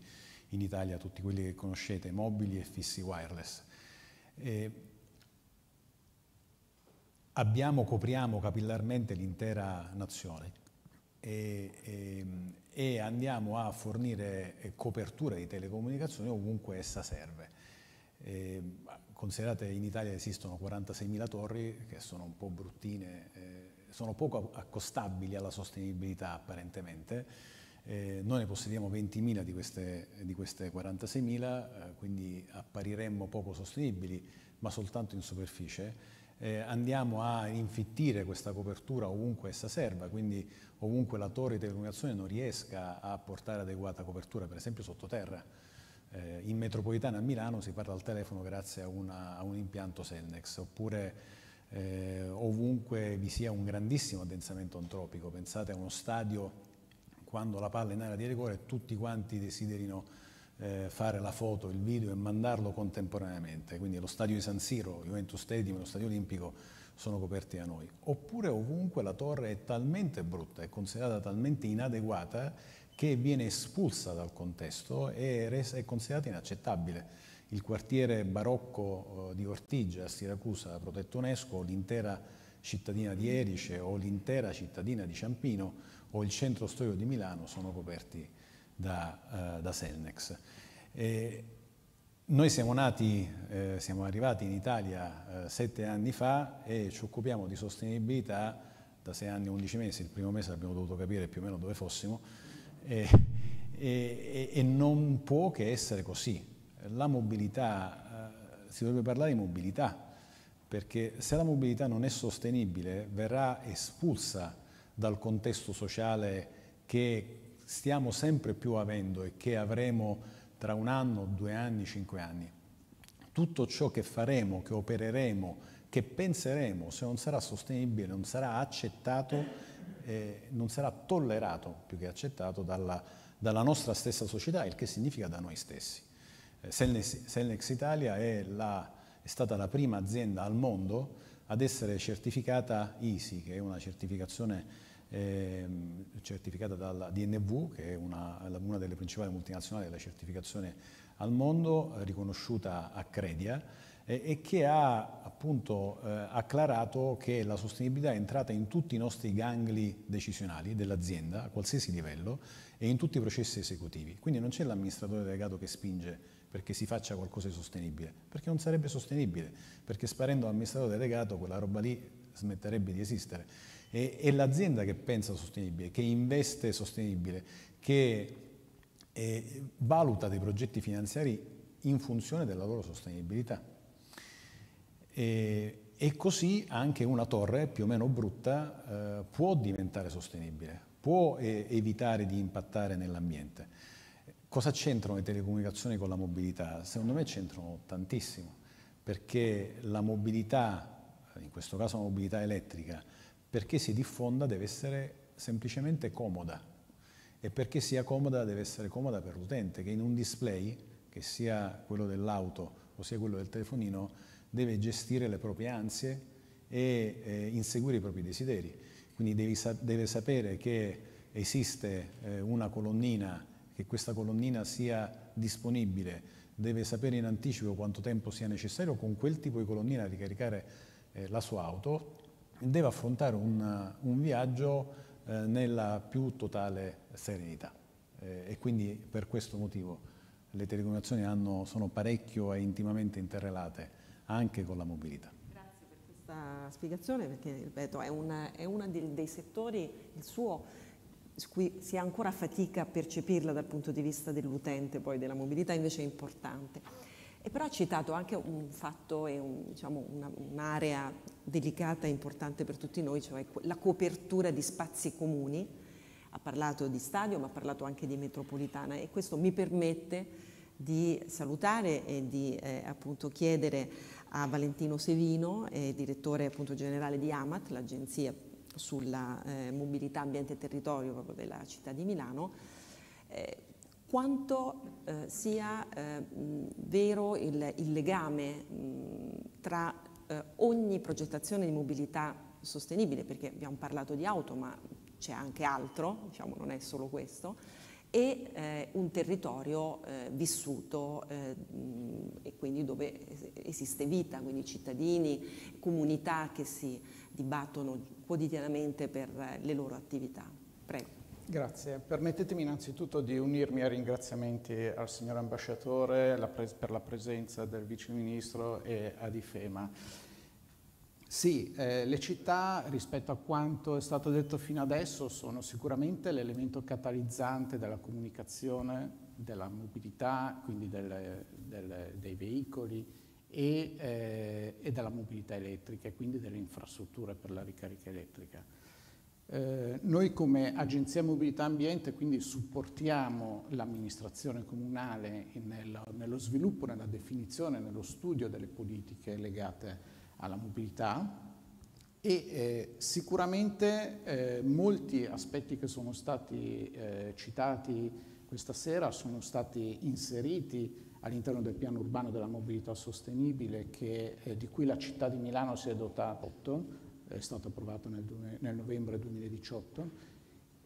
in Italia, tutti quelli che conoscete, mobili e fissi wireless. Eh, abbiamo, copriamo capillarmente l'intera nazione e, e, e, andiamo a fornire copertura di telecomunicazioni ovunque essa serve. E, considerate in Italia esistono 46.000 torri che sono un po' bruttine, eh, sono poco accostabili alla sostenibilità apparentemente, eh, noi ne possediamo 20.000 di queste, di queste 46.000, eh, quindi appariremmo poco sostenibili, ma soltanto in superficie. Eh, andiamo a infittire questa copertura ovunque essa serva, quindi ovunque la torre di telecomunicazione non riesca a portare adeguata copertura, per esempio sottoterra. Eh, in metropolitana a Milano si parla al telefono grazie a, una, a un impianto Selnex, oppure eh, ovunque vi sia un grandissimo addensamento antropico, pensate a uno stadio quando la palla è in area di rigore tutti quanti desiderino eh, fare la foto, il video e mandarlo contemporaneamente, quindi lo stadio di San Siro, Juventus Stadium, lo stadio olimpico sono coperti da noi. Oppure ovunque la torre è talmente brutta, è considerata talmente inadeguata che viene espulsa dal contesto e è considerata inaccettabile. Il quartiere barocco eh, di Ortigia a Siracusa, protetto UNESCO, l'intera cittadina di Erice o l'intera cittadina di Ciampino o il centro storico di Milano sono coperti da, uh, da Selnex. E noi siamo nati, eh, siamo arrivati in Italia eh, sette anni fa e ci occupiamo di sostenibilità da sei anni e undici mesi, il primo mese abbiamo dovuto capire più o meno dove fossimo e, e, e non può che essere così. La mobilità, eh, si dovrebbe parlare di mobilità, perché se la mobilità non è sostenibile verrà espulsa dal contesto sociale che stiamo sempre più avendo e che avremo tra un anno, due anni, cinque anni. Tutto ciò che faremo, che opereremo, che penseremo, se non sarà sostenibile, non sarà accettato, eh, non sarà tollerato più che accettato dalla, dalla, nostra stessa società, il che significa da noi stessi. Eh, Selnex, Italia è la è stata la prima azienda al mondo ad essere certificata ISI, che è una certificazione eh, certificata dalla DNV, che è una, una, delle principali multinazionali della certificazione al mondo, riconosciuta a Credia, eh, e che ha appunto eh, acclarato che la sostenibilità è entrata in tutti i nostri gangli decisionali dell'azienda, a qualsiasi livello, e in tutti i processi esecutivi. Quindi non c'è l'amministratore delegato che spinge perché si faccia qualcosa di sostenibile, perché non sarebbe sostenibile, perché sparendo all'amministratore delegato quella roba lì smetterebbe di esistere. E, è l'azienda che pensa sostenibile, che investe sostenibile, che eh, valuta dei progetti finanziari in funzione della loro sostenibilità. E, e così anche una torre più o meno brutta eh, può diventare sostenibile, può eh, evitare di impattare nell'ambiente. Cosa c'entrano le telecomunicazioni con la mobilità? Secondo me c'entrano tantissimo, perché la mobilità, in questo caso la mobilità elettrica, perché si diffonda deve essere semplicemente comoda e perché sia comoda deve essere comoda per l'utente, che in un display, che sia quello dell'auto o sia quello del telefonino, deve gestire le proprie ansie e eh, inseguire i propri desideri. Quindi devi, deve sapere che esiste eh, una colonnina che questa colonnina sia disponibile, deve sapere in anticipo quanto tempo sia necessario con quel tipo di colonnina ricaricare eh, la sua auto, deve affrontare un, un viaggio eh, nella più totale serenità. Eh, e quindi per questo motivo le telecomunicazioni hanno, sono parecchio e intimamente interrelate anche con la mobilità. Grazie per questa spiegazione perché, ripeto, è, una, è uno dei, settori, il suo su cui si ha ancora fatica a percepirla dal punto di vista dell'utente, poi della mobilità invece è importante. E però ha citato anche un fatto e un, diciamo, una, un'area delicata e importante per tutti noi, cioè la copertura di spazi comuni. Ha parlato di stadio, ma ha parlato anche di metropolitana e questo mi permette di salutare e di eh, appunto chiedere a Valentino Sevino, eh, direttore appunto generale di Amat, l'agenzia sulla eh, mobilità ambiente e territorio proprio della città di Milano, eh, quanto eh, sia eh, vero il, il legame mh, tra eh, ogni progettazione di mobilità sostenibile, perché abbiamo parlato di auto, ma c'è anche altro, diciamo, non è solo questo, e eh, un territorio eh, vissuto eh, e quindi dove esiste vita, quindi cittadini, comunità che si dibattono quotidianamente per le loro attività. Prego. Grazie. Permettetemi innanzitutto di unirmi ai ringraziamenti al signor ambasciatore per la presenza del Vice Ministro e ad IFEMA. Sì, eh, le città rispetto a quanto è stato detto fino adesso sono sicuramente l'elemento catalizzante della comunicazione, della mobilità, quindi delle, delle, dei veicoli e, eh, e, della mobilità elettrica e quindi delle infrastrutture per la ricarica elettrica. Eh, noi come Agenzia Mobilità Ambiente quindi supportiamo l'amministrazione comunale nello, nello sviluppo, nella definizione, nello studio delle politiche legate alla mobilità e eh, sicuramente eh, molti aspetti che sono stati eh, citati questa sera sono stati inseriti all'interno del piano urbano della mobilità sostenibile che, eh, di cui la città di Milano si è dotata è stato approvato nel, nel novembre 2018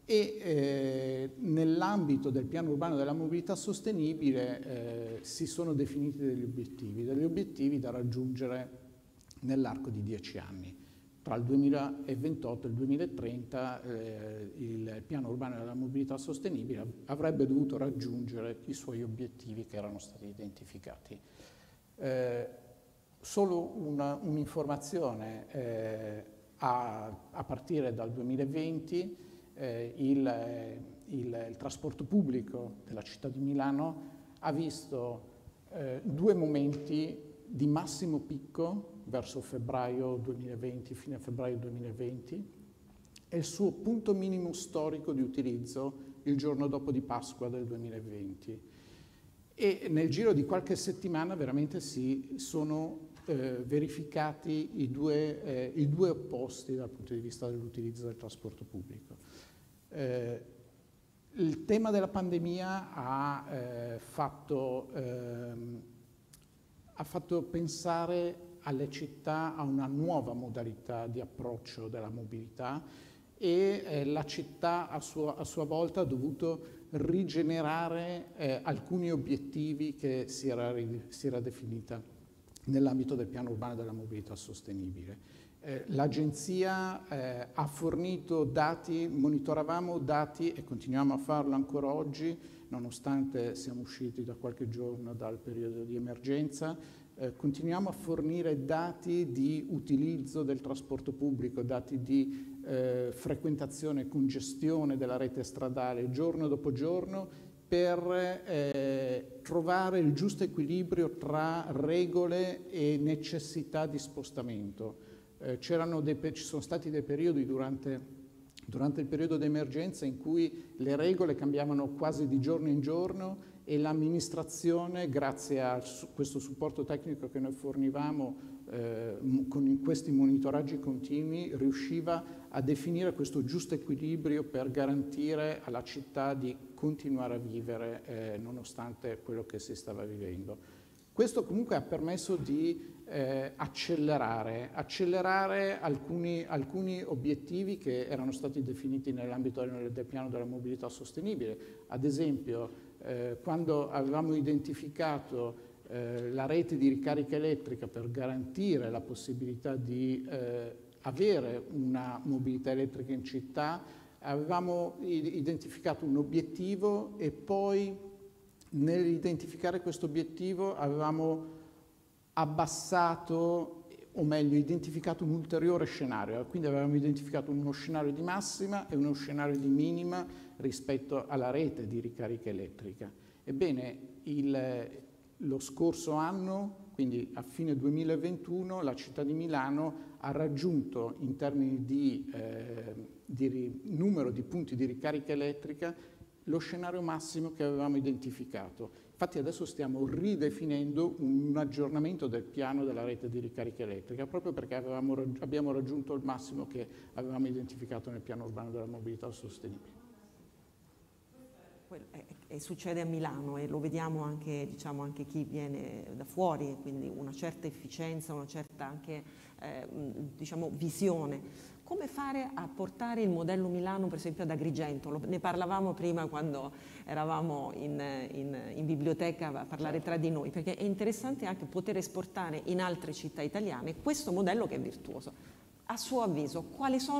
e eh, nell'ambito del piano urbano della mobilità sostenibile eh, si sono definiti degli obiettivi, degli obiettivi da raggiungere nell'arco di dieci anni. Tra il 2028 e il 2030 eh, il piano urbano della mobilità sostenibile avrebbe dovuto raggiungere i suoi obiettivi che erano stati identificati. Eh, solo un'informazione eh, a, a partire dal 2020 eh, il, il, il, trasporto pubblico della città di Milano ha visto eh, due momenti di massimo picco verso febbraio 2020, fine febbraio 2020, e il suo punto minimo storico di utilizzo il giorno dopo di Pasqua del 2020. E nel giro di qualche settimana veramente si sono eh, verificati i due, eh, i due, opposti dal punto di vista dell'utilizzo del trasporto pubblico. Eh, il tema della pandemia ha eh, fatto, ehm, ha fatto pensare alle città a una nuova modalità di approccio della mobilità e eh, la città a sua, a sua, volta ha dovuto rigenerare eh, alcuni obiettivi che si era, si era definita nell'ambito del piano urbano della mobilità sostenibile. Eh, L'Agenzia eh, ha fornito dati, monitoravamo dati e continuiamo a farlo ancora oggi, nonostante siamo usciti da qualche giorno dal periodo di emergenza, eh, continuiamo a fornire dati di utilizzo del trasporto pubblico, dati di eh, frequentazione e congestione della rete stradale giorno dopo giorno per eh, trovare il giusto equilibrio tra regole e necessità di spostamento. Eh, dei, ci sono stati dei periodi durante, durante il periodo d'emergenza in cui le regole cambiavano quasi di giorno in giorno e l'amministrazione, grazie a questo supporto tecnico che noi fornivamo eh, con questi monitoraggi continui, riusciva a definire questo giusto equilibrio per garantire alla città di continuare a vivere eh, nonostante quello che si stava vivendo. Questo comunque ha permesso di eh, accelerare, accelerare alcuni, alcuni, obiettivi che erano stati definiti nell'ambito del, del piano della mobilità sostenibile. Ad esempio, eh, quando avevamo identificato eh, la rete di ricarica elettrica per garantire la possibilità di eh, avere una mobilità elettrica in città, avevamo identificato un obiettivo e poi nell'identificare questo obiettivo avevamo abbassato o meglio identificato un ulteriore scenario, quindi avevamo identificato uno scenario di massima e uno scenario di minima rispetto alla rete di ricarica elettrica. Ebbene, il, lo scorso anno, quindi a fine 2021, la città di Milano ha raggiunto in termini di, eh, di numero di punti di ricarica elettrica lo scenario massimo che avevamo identificato. Infatti adesso stiamo ridefinendo un aggiornamento del piano della rete di ricarica elettrica, proprio perché avevamo, abbiamo raggiunto il massimo che avevamo identificato nel piano urbano della mobilità sostenibile e succede a Milano e lo vediamo anche, diciamo, anche chi viene da fuori, quindi una certa efficienza, una certa anche eh, diciamo, visione. Come fare a portare il modello Milano per esempio ad Agrigento? Ne parlavamo prima quando eravamo in, in, in biblioteca a parlare tra di noi, perché è interessante anche poter esportare in altre città italiane questo modello che è virtuoso. A suo avviso,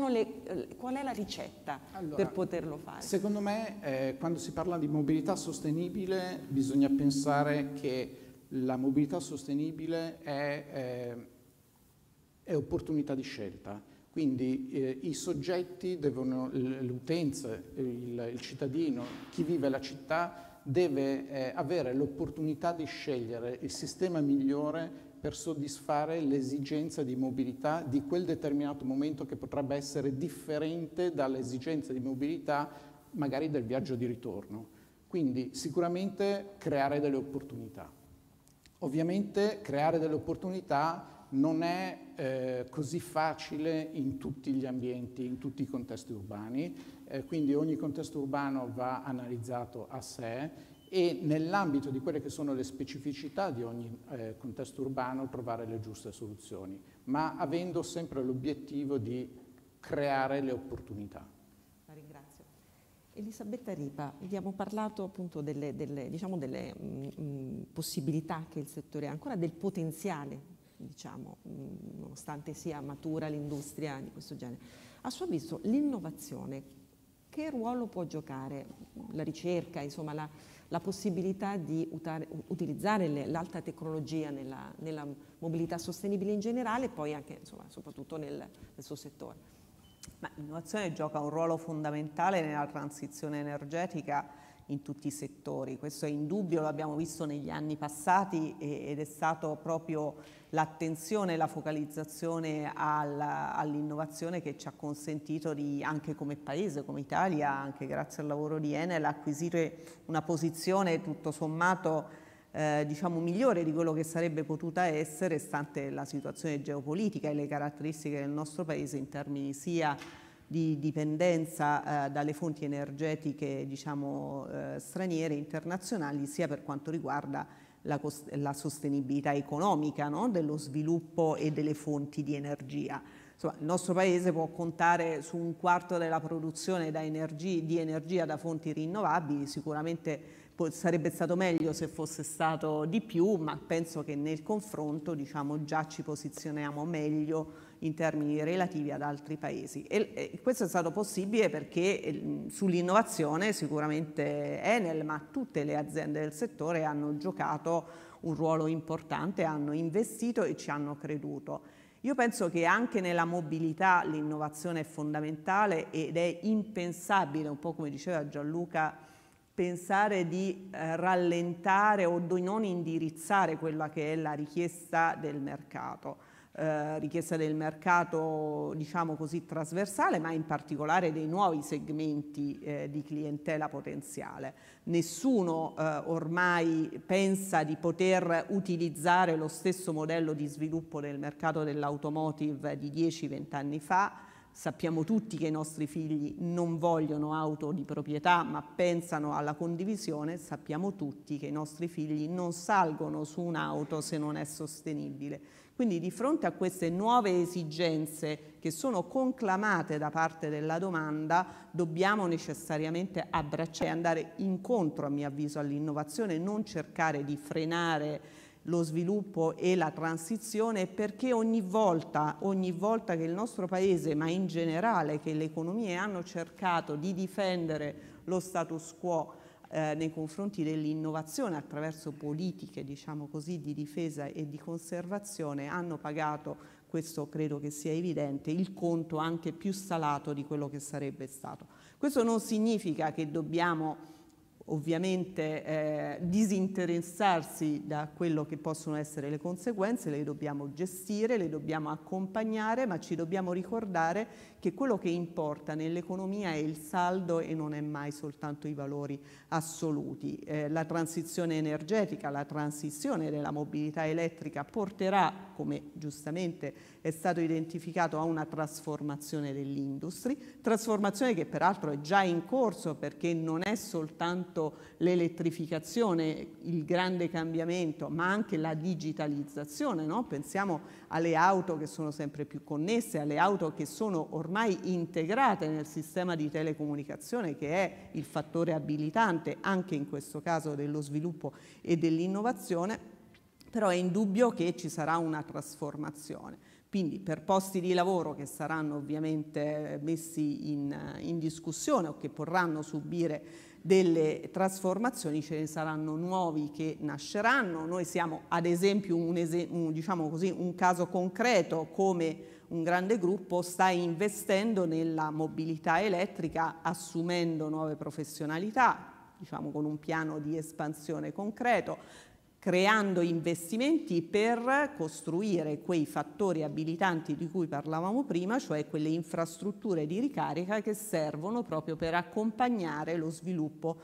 le, qual è la ricetta allora, per poterlo fare? Secondo me, eh, quando si parla di mobilità sostenibile, bisogna pensare che la mobilità sostenibile è, eh, è opportunità di scelta. Quindi eh, i soggetti devono, l'utenza, il, il, cittadino, chi vive la città, deve eh, avere l'opportunità di scegliere il sistema migliore per soddisfare l'esigenza di mobilità di quel determinato momento che potrebbe essere differente dall'esigenza di mobilità magari del viaggio di ritorno. Quindi sicuramente creare delle opportunità. Ovviamente creare delle opportunità non è eh, così facile in tutti gli ambienti, in tutti i contesti urbani, eh, quindi ogni contesto urbano va analizzato a sé e nell'ambito di quelle che sono le specificità di ogni eh, contesto urbano trovare le giuste soluzioni, ma avendo sempre l'obiettivo di creare le opportunità. La ringrazio. Elisabetta Ripa, abbiamo parlato appunto delle, delle, diciamo delle mh, mm, mh, mm, possibilità che il settore ha, ancora del potenziale, diciamo, mh, mm, nonostante sia matura l'industria di questo genere. A suo avviso l'innovazione che ruolo può giocare la ricerca, insomma la, la possibilità di utare, utilizzare l'alta tecnologia nella, nella, mobilità sostenibile in generale e poi anche, insomma, soprattutto nel, nel suo settore. Ma l'innovazione gioca un ruolo fondamentale nella transizione energetica in tutti i settori. Questo è indubbio, lo abbiamo visto negli anni passati ed è stato proprio l'attenzione e la focalizzazione all'innovazione che ci ha consentito di, anche come Paese, come Italia, anche grazie al lavoro di Enel, acquisire una posizione tutto sommato eh, diciamo migliore di quello che sarebbe potuta essere stante la situazione geopolitica e le caratteristiche del nostro Paese in termini sia di dipendenza eh, dalle fonti energetiche diciamo, eh, straniere internazionali sia per quanto riguarda la, la sostenibilità economica no? dello sviluppo e delle fonti di energia. Insomma, il nostro Paese può contare su un quarto della produzione energia, di energia da fonti rinnovabili, sicuramente sarebbe stato meglio se fosse stato di più, ma penso che nel confronto diciamo, già ci posizioniamo meglio in termini relativi ad altri paesi. E, e questo è stato possibile perché eh, sull'innovazione sicuramente Enel, ma tutte le aziende del settore hanno giocato un ruolo importante, hanno investito e ci hanno creduto. Io penso che anche nella mobilità l'innovazione è fondamentale ed è impensabile, un po' come diceva Gianluca, pensare di eh, rallentare o di non indirizzare quella che è la richiesta del mercato eh, richiesta del mercato diciamo così trasversale ma in particolare dei nuovi segmenti eh, di clientela potenziale. Nessuno eh, ormai pensa di poter utilizzare lo stesso modello di sviluppo del mercato dell'automotive di 10-20 anni fa, Sappiamo tutti che i nostri figli non vogliono auto di proprietà ma pensano alla condivisione, sappiamo tutti che i nostri figli non salgono su un'auto se non è sostenibile. Quindi di fronte a queste nuove esigenze che sono conclamate da parte della domanda, dobbiamo necessariamente abbracciare e andare incontro, a mio avviso, all'innovazione, non cercare di frenare lo sviluppo e la transizione perché ogni volta, ogni volta che il nostro Paese, ma in generale che le economie hanno cercato di difendere lo status quo eh, nei confronti dell'innovazione attraverso politiche diciamo così, di difesa e di conservazione hanno pagato, questo credo che sia evidente, il conto anche più salato di quello che sarebbe stato. Questo non significa che dobbiamo ovviamente eh, disinteressarsi da quello che possono essere le conseguenze, le dobbiamo gestire, le dobbiamo accompagnare, ma ci dobbiamo ricordare che quello che importa nell'economia è il saldo e non è mai soltanto i valori assoluti. Eh, la transizione energetica, la transizione della mobilità elettrica porterà, come giustamente è stato identificato, a una trasformazione dell'industria, trasformazione che peraltro è già in corso perché non è soltanto l'elettrificazione il grande cambiamento, ma anche la digitalizzazione. No? Pensiamo alle auto che sono sempre più connesse, alle auto che sono ormai integrate nel sistema di telecomunicazione che è il fattore abilitante anche in questo caso dello sviluppo e dell'innovazione, però è indubbio che ci sarà una trasformazione. Quindi per posti di lavoro che saranno ovviamente messi in, in discussione o che porranno subire delle trasformazioni, ce ne saranno nuovi che nasceranno. Noi siamo ad esempio un, un, diciamo così, un caso concreto come un grande gruppo sta investendo nella mobilità elettrica assumendo nuove professionalità, diciamo con un piano di espansione concreto, creando investimenti per costruire quei fattori abilitanti di cui parlavamo prima, cioè quelle infrastrutture di ricarica che servono proprio per accompagnare lo sviluppo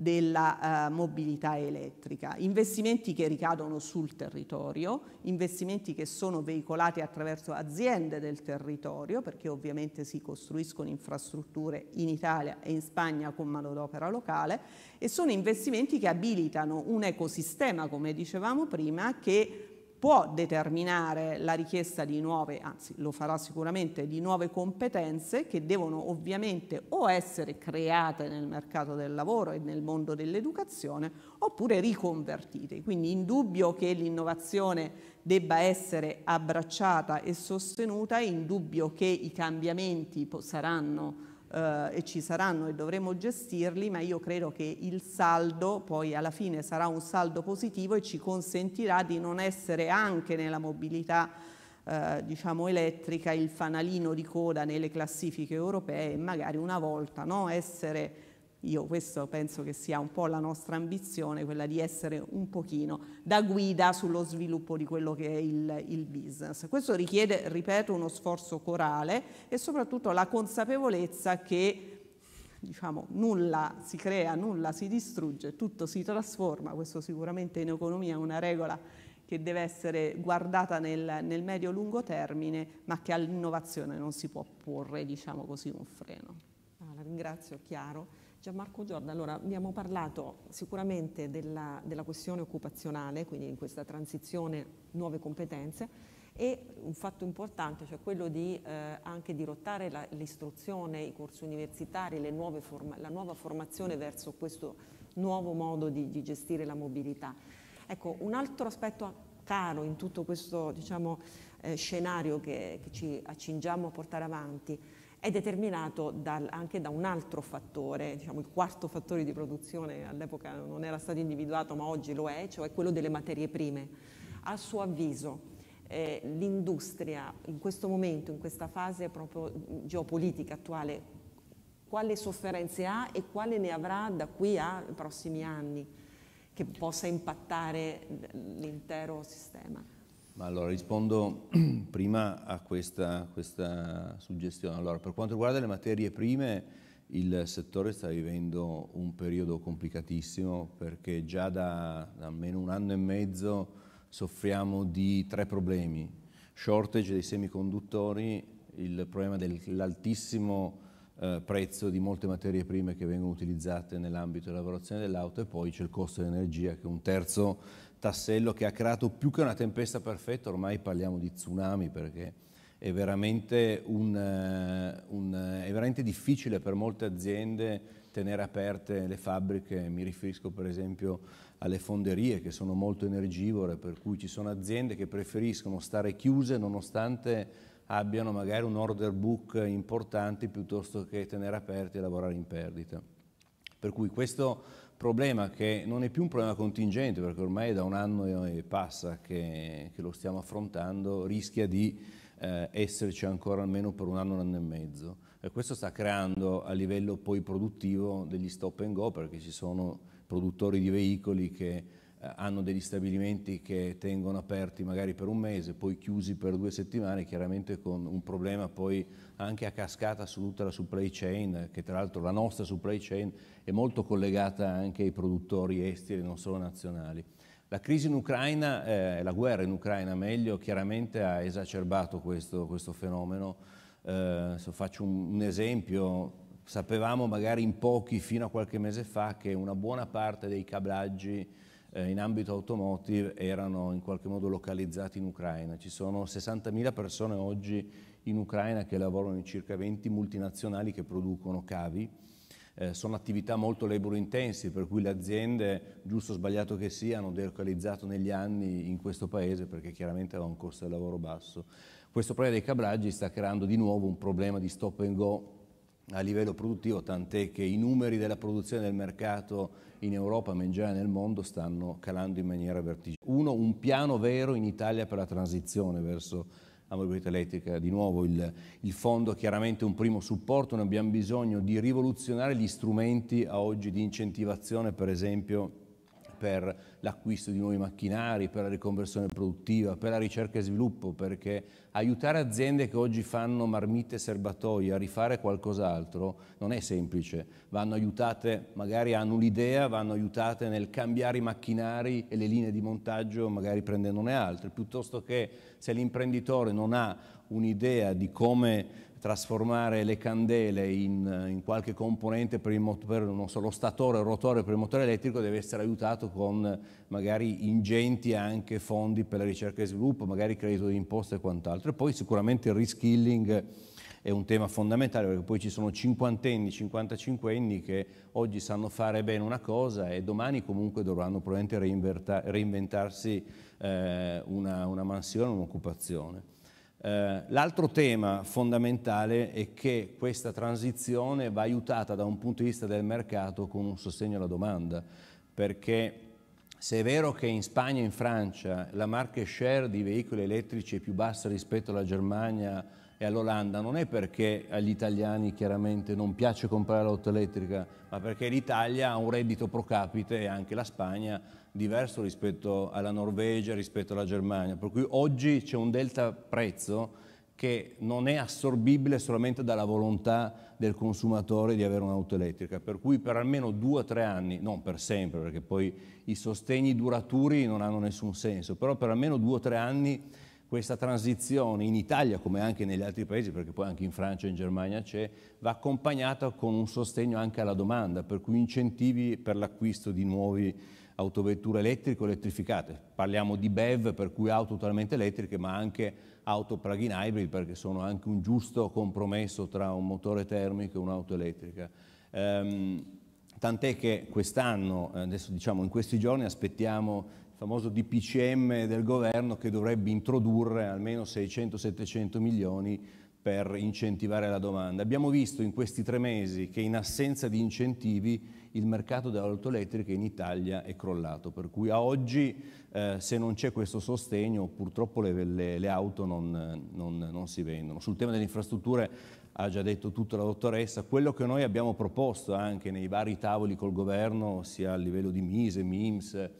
della uh, mobilità elettrica. Investimenti che ricadono sul territorio, investimenti che sono veicolati attraverso aziende del territorio, perché ovviamente si costruiscono infrastrutture in Italia e in Spagna con manodopera locale, e sono investimenti che abilitano un ecosistema, come dicevamo prima, che può determinare la richiesta di nuove, anzi lo farà sicuramente, di nuove competenze che devono ovviamente o essere create nel mercato del lavoro e nel mondo dell'educazione oppure riconvertite. Quindi indubbio che l'innovazione debba essere abbracciata e sostenuta, indubbio che i cambiamenti saranno eh, e ci saranno e dovremo gestirli, ma io credo che il saldo poi alla fine sarà un saldo positivo e ci consentirà di non essere anche nella mobilità eh, diciamo elettrica il fanalino di coda nelle classifiche europee e magari una volta no, essere io questo penso che sia un po' la nostra ambizione, quella di essere un pochino da guida sullo sviluppo di quello che è il, il business. Questo richiede, ripeto, uno sforzo corale e soprattutto la consapevolezza che diciamo, nulla si crea, nulla si distrugge, tutto si trasforma, questo sicuramente in economia è una regola che deve essere guardata nel, nel medio-lungo termine, ma che all'innovazione non si può porre, diciamo così, un freno. Allora, ringrazio, chiaro. Gianmarco Giorda, allora abbiamo parlato sicuramente della, della, questione occupazionale, quindi in questa transizione nuove competenze e un fatto importante, cioè quello di eh, anche dirottare l'istruzione, i corsi universitari, la nuova formazione verso questo nuovo modo di, di gestire la mobilità. Ecco, un altro aspetto caro in tutto questo diciamo, eh, scenario che, che ci accingiamo a portare avanti è determinato dal, anche da un altro fattore, diciamo il quarto fattore di produzione, all'epoca non era stato individuato ma oggi lo è, cioè quello delle materie prime. A suo avviso eh, l'industria in questo momento, in questa fase proprio geopolitica attuale, quale sofferenze ha e quale ne avrà da qui ai prossimi anni che possa impattare l'intero sistema? Ma allora rispondo *clears throat* prima a questa, questa, suggestione. Allora, per quanto riguarda le materie prime, il settore sta vivendo un periodo complicatissimo perché già da, da almeno un anno e mezzo soffriamo di tre problemi. Shortage dei semiconduttori, il problema dell'altissimo eh, prezzo di molte materie prime che vengono utilizzate nell'ambito della lavorazione dell'auto e poi c'è il costo dell'energia che è un terzo tassello che ha creato più che una tempesta perfetta, ormai parliamo di tsunami perché è veramente, un, eh, un, è veramente difficile per molte aziende tenere aperte le fabbriche, mi riferisco per esempio alle fonderie che sono molto energivore, per cui ci sono aziende che preferiscono stare chiuse nonostante abbiano magari un order book importante piuttosto che tenere aperti e lavorare in perdita. Per cui questo problema che non è più un problema contingente perché ormai è da un anno e passa che, che lo stiamo affrontando, rischia di eh, esserci ancora almeno per un anno, un anno e mezzo. E questo sta creando a livello poi produttivo degli stop and go perché ci sono produttori di veicoli che hanno degli stabilimenti che tengono aperti magari per un mese, poi chiusi per due settimane, chiaramente con un problema poi anche a cascata su tutta la supply chain, che tra l'altro la nostra supply chain è molto collegata anche ai produttori esteri, non solo nazionali. La crisi in Ucraina, eh, la guerra in Ucraina meglio, chiaramente ha esacerbato questo, questo fenomeno. Eh, faccio un, un esempio, sapevamo magari in pochi fino a qualche mese fa che una buona parte dei cablaggi eh, in ambito automotive erano in qualche modo localizzati in Ucraina. Ci sono 60.000 persone oggi in Ucraina che lavorano in circa 20 multinazionali che producono cavi. Eh, sono attività molto labor intensive, per cui le aziende, giusto o sbagliato che sia, hanno delocalizzato negli anni in questo paese perché chiaramente aveva un costo del lavoro basso. Questo problema dei cablaggi sta creando di nuovo un problema di stop and go a livello produttivo, tant'è che i numeri della produzione del mercato in Europa, ma in generale nel mondo, stanno calando in maniera vertiginosa. Uno, un piano vero in Italia per la transizione verso la mobilità elettrica, di nuovo il, il fondo chiaramente un primo supporto, noi abbiamo bisogno di rivoluzionare gli strumenti a oggi di incentivazione, per esempio per l'acquisto di nuovi macchinari, per la riconversione produttiva, per la ricerca e sviluppo, perché aiutare aziende che oggi fanno marmite e serbatoi a rifare qualcos'altro non è semplice, vanno aiutate, magari hanno un'idea, vanno aiutate nel cambiare i macchinari e le linee di montaggio magari prendendone altre, piuttosto che se l'imprenditore non ha un'idea di come trasformare le candele in, in qualche componente per, per so, lo statore il rotore per il motore elettrico deve essere aiutato con magari ingenti anche fondi per la ricerca e sviluppo, magari credito di imposta e quant'altro. E poi sicuramente il reskilling è un tema fondamentale perché poi ci sono cinquantenni, cinquantacinquenni che oggi sanno fare bene una cosa e domani comunque dovranno probabilmente reinventarsi eh, una, una mansione, un'occupazione. Eh, l'altro tema fondamentale è che questa transizione va aiutata da un punto di vista del mercato con un sostegno alla domanda, perché se è vero che in Spagna e in Francia la market share di veicoli elettrici è più bassa rispetto alla Germania e all'Olanda, non è perché agli italiani chiaramente non piace comprare l'auto elettrica, ma perché l'Italia ha un reddito pro capite e anche la Spagna diverso rispetto alla Norvegia, rispetto alla Germania, per cui oggi c'è un delta prezzo che non è assorbibile solamente dalla volontà del consumatore di avere un'auto elettrica, per cui per almeno due o tre anni, non per sempre, perché poi i sostegni duraturi non hanno nessun senso, però per almeno due o tre anni questa transizione in Italia, come anche negli altri paesi, perché poi anche in Francia e in Germania c'è, va accompagnata con un sostegno anche alla domanda, per cui incentivi per l'acquisto di nuovi autovetture elettriche o elettrificate. Parliamo di BEV, per cui auto totalmente elettriche, ma anche auto plug-in hybrid, perché sono anche un giusto compromesso tra un motore termico e un'auto elettrica. Ehm, tant'è che quest'anno, eh, adesso diciamo in questi giorni, aspettiamo famoso DPCM del governo che dovrebbe introdurre almeno 600-700 milioni per incentivare la domanda. Abbiamo visto in questi tre mesi che in assenza di incentivi il mercato dell'auto elettrica in Italia è crollato, per cui a oggi eh, se non c'è questo sostegno purtroppo le, le, le auto non, non, non, si vendono. Sul tema delle infrastrutture ha già detto tutto la dottoressa, quello che noi abbiamo proposto anche nei vari tavoli col governo, sia a livello di Mise, MIMS,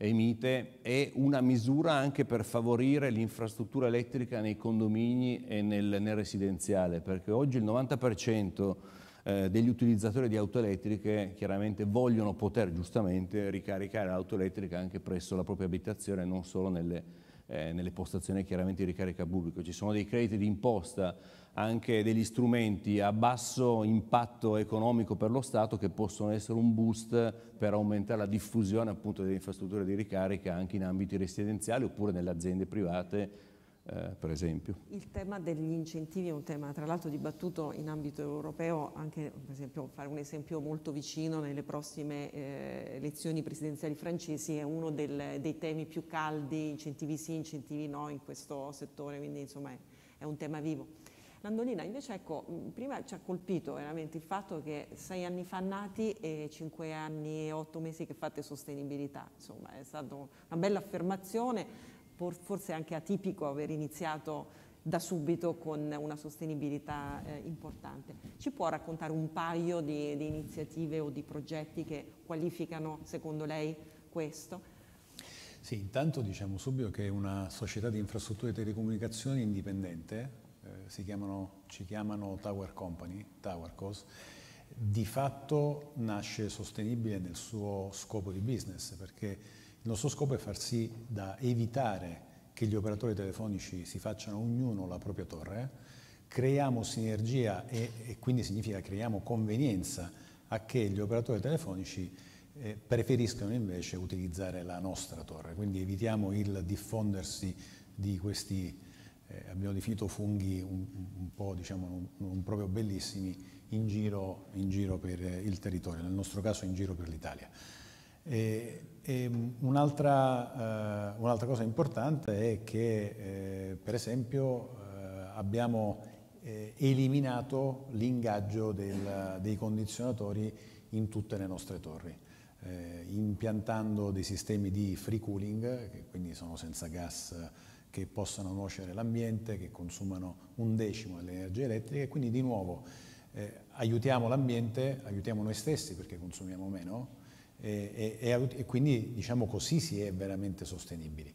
e Mite è una misura anche per favorire l'infrastruttura elettrica nei condomini e nel, nel residenziale, perché oggi il 90% eh, degli utilizzatori di auto elettriche chiaramente vogliono poter giustamente ricaricare l'auto elettrica anche presso la propria abitazione, non solo nelle, eh, nelle postazioni chiaramente di ricarica pubblica. Ci sono dei crediti di imposta anche degli strumenti a basso impatto economico per lo Stato che possono essere un boost per aumentare la diffusione appunto delle infrastrutture di ricarica anche in ambiti residenziali oppure nelle aziende private eh, per esempio. Il tema degli incentivi è un tema tra l'altro dibattuto in ambito europeo, anche per esempio fare un esempio molto vicino nelle prossime eh, elezioni presidenziali francesi è uno del, dei temi più caldi, incentivi sì, incentivi no in questo settore, quindi insomma è, è un tema vivo. Landolina, invece ecco, prima ci ha colpito veramente il fatto che sei anni fa nati e cinque anni e otto mesi che fate sostenibilità, insomma è stata una bella affermazione, forse anche atipico aver iniziato da subito con una sostenibilità eh, importante. Ci può raccontare un paio di, di iniziative o di progetti che qualificano secondo lei questo? Sì, intanto diciamo subito che è una società di infrastrutture e telecomunicazioni indipendente chiamano, ci chiamano Tower Company, Tower Cos, di fatto nasce sostenibile nel suo scopo di business, perché il nostro scopo è far sì da evitare che gli operatori telefonici si facciano ognuno la propria torre, creiamo sinergia e, e quindi significa creiamo convenienza a che gli operatori telefonici eh, preferiscano invece utilizzare la nostra torre, quindi evitiamo il diffondersi di questi eh, abbiamo definito funghi un, un po' diciamo non, non, proprio bellissimi in giro, in giro, per il territorio, nel nostro caso in giro per l'Italia. un'altra, uh, un'altra, cosa importante è che eh, per esempio abbiamo eh, eliminato l'ingaggio dei condizionatori in tutte le nostre torri, eh, impiantando dei sistemi di free cooling, che quindi sono senza gas che possano nuocere l'ambiente, che consumano un decimo dell'energia elettrica e quindi di nuovo eh, aiutiamo l'ambiente, aiutiamo noi stessi perché consumiamo meno e, e, e quindi diciamo così si è veramente sostenibili.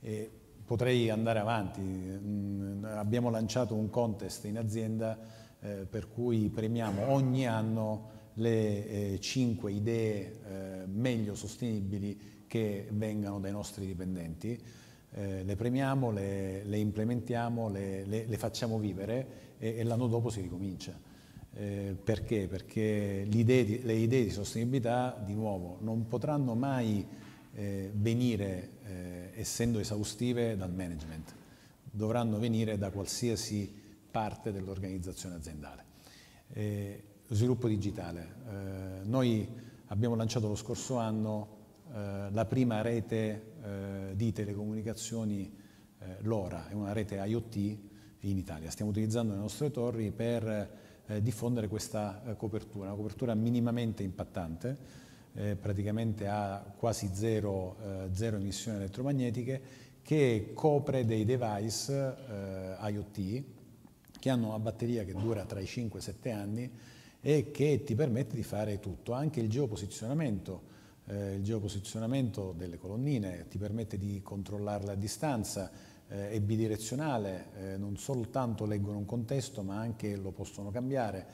E potrei andare avanti, mm, abbiamo lanciato un contest in azienda eh, per cui premiamo ogni anno le eh, 5 idee eh, meglio sostenibili che vengano dai nostri dipendenti eh, le premiamo, le, le implementiamo, le, le, le, facciamo vivere e, e l'anno dopo si ricomincia. Eh, perché? Perché di, le idee di sostenibilità, di nuovo, non potranno mai eh, venire, eh, essendo esaustive, dal management, dovranno venire da qualsiasi parte dell'organizzazione aziendale. Eh, sviluppo digitale. Noi abbiamo lanciato lo scorso anno la prima rete eh, di telecomunicazioni, eh, l'ORA, è una rete IoT in Italia. Stiamo utilizzando le nostre torri per diffondere questa copertura, una copertura minimamente impattante, praticamente ha quasi zero, zero emissioni elettromagnetiche, che copre dei device IoT che hanno una batteria che dura tra i 5 e i 7 anni e che ti permette di fare tutto, anche il geoposizionamento eh, il geoposizionamento delle colonnine ti permette di controllarle a distanza, eh, è bidirezionale, eh, non soltanto leggono un contesto ma anche lo possono cambiare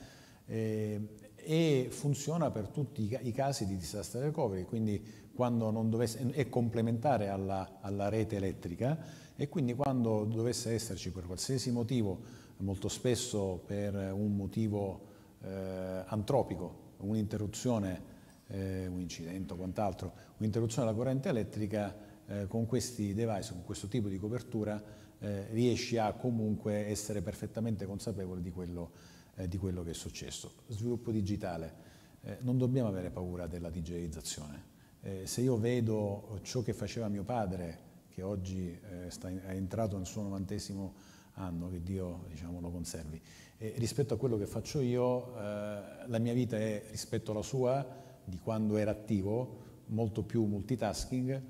eh, e funziona per tutti i, i, casi di disaster recovery, quindi quando non dovesse, è complementare alla, alla rete elettrica e quindi quando dovesse esserci per qualsiasi motivo, molto spesso per un motivo eh, antropico, un'interruzione eh, un incidente o quant'altro, un'interruzione della corrente elettrica, eh, con questi device, con questo tipo di copertura, eh, riesci a comunque essere perfettamente consapevole di quello, eh, di quello che è successo. Sviluppo digitale, eh, non dobbiamo avere paura della digitalizzazione. Eh, se io vedo ciò che faceva mio padre, che oggi sta, è entrato nel suo novantesimo anno, che Dio diciamo, lo conservi, rispetto a quello che faccio io, la mia vita è rispetto alla sua, di quando era attivo, molto più multitasking,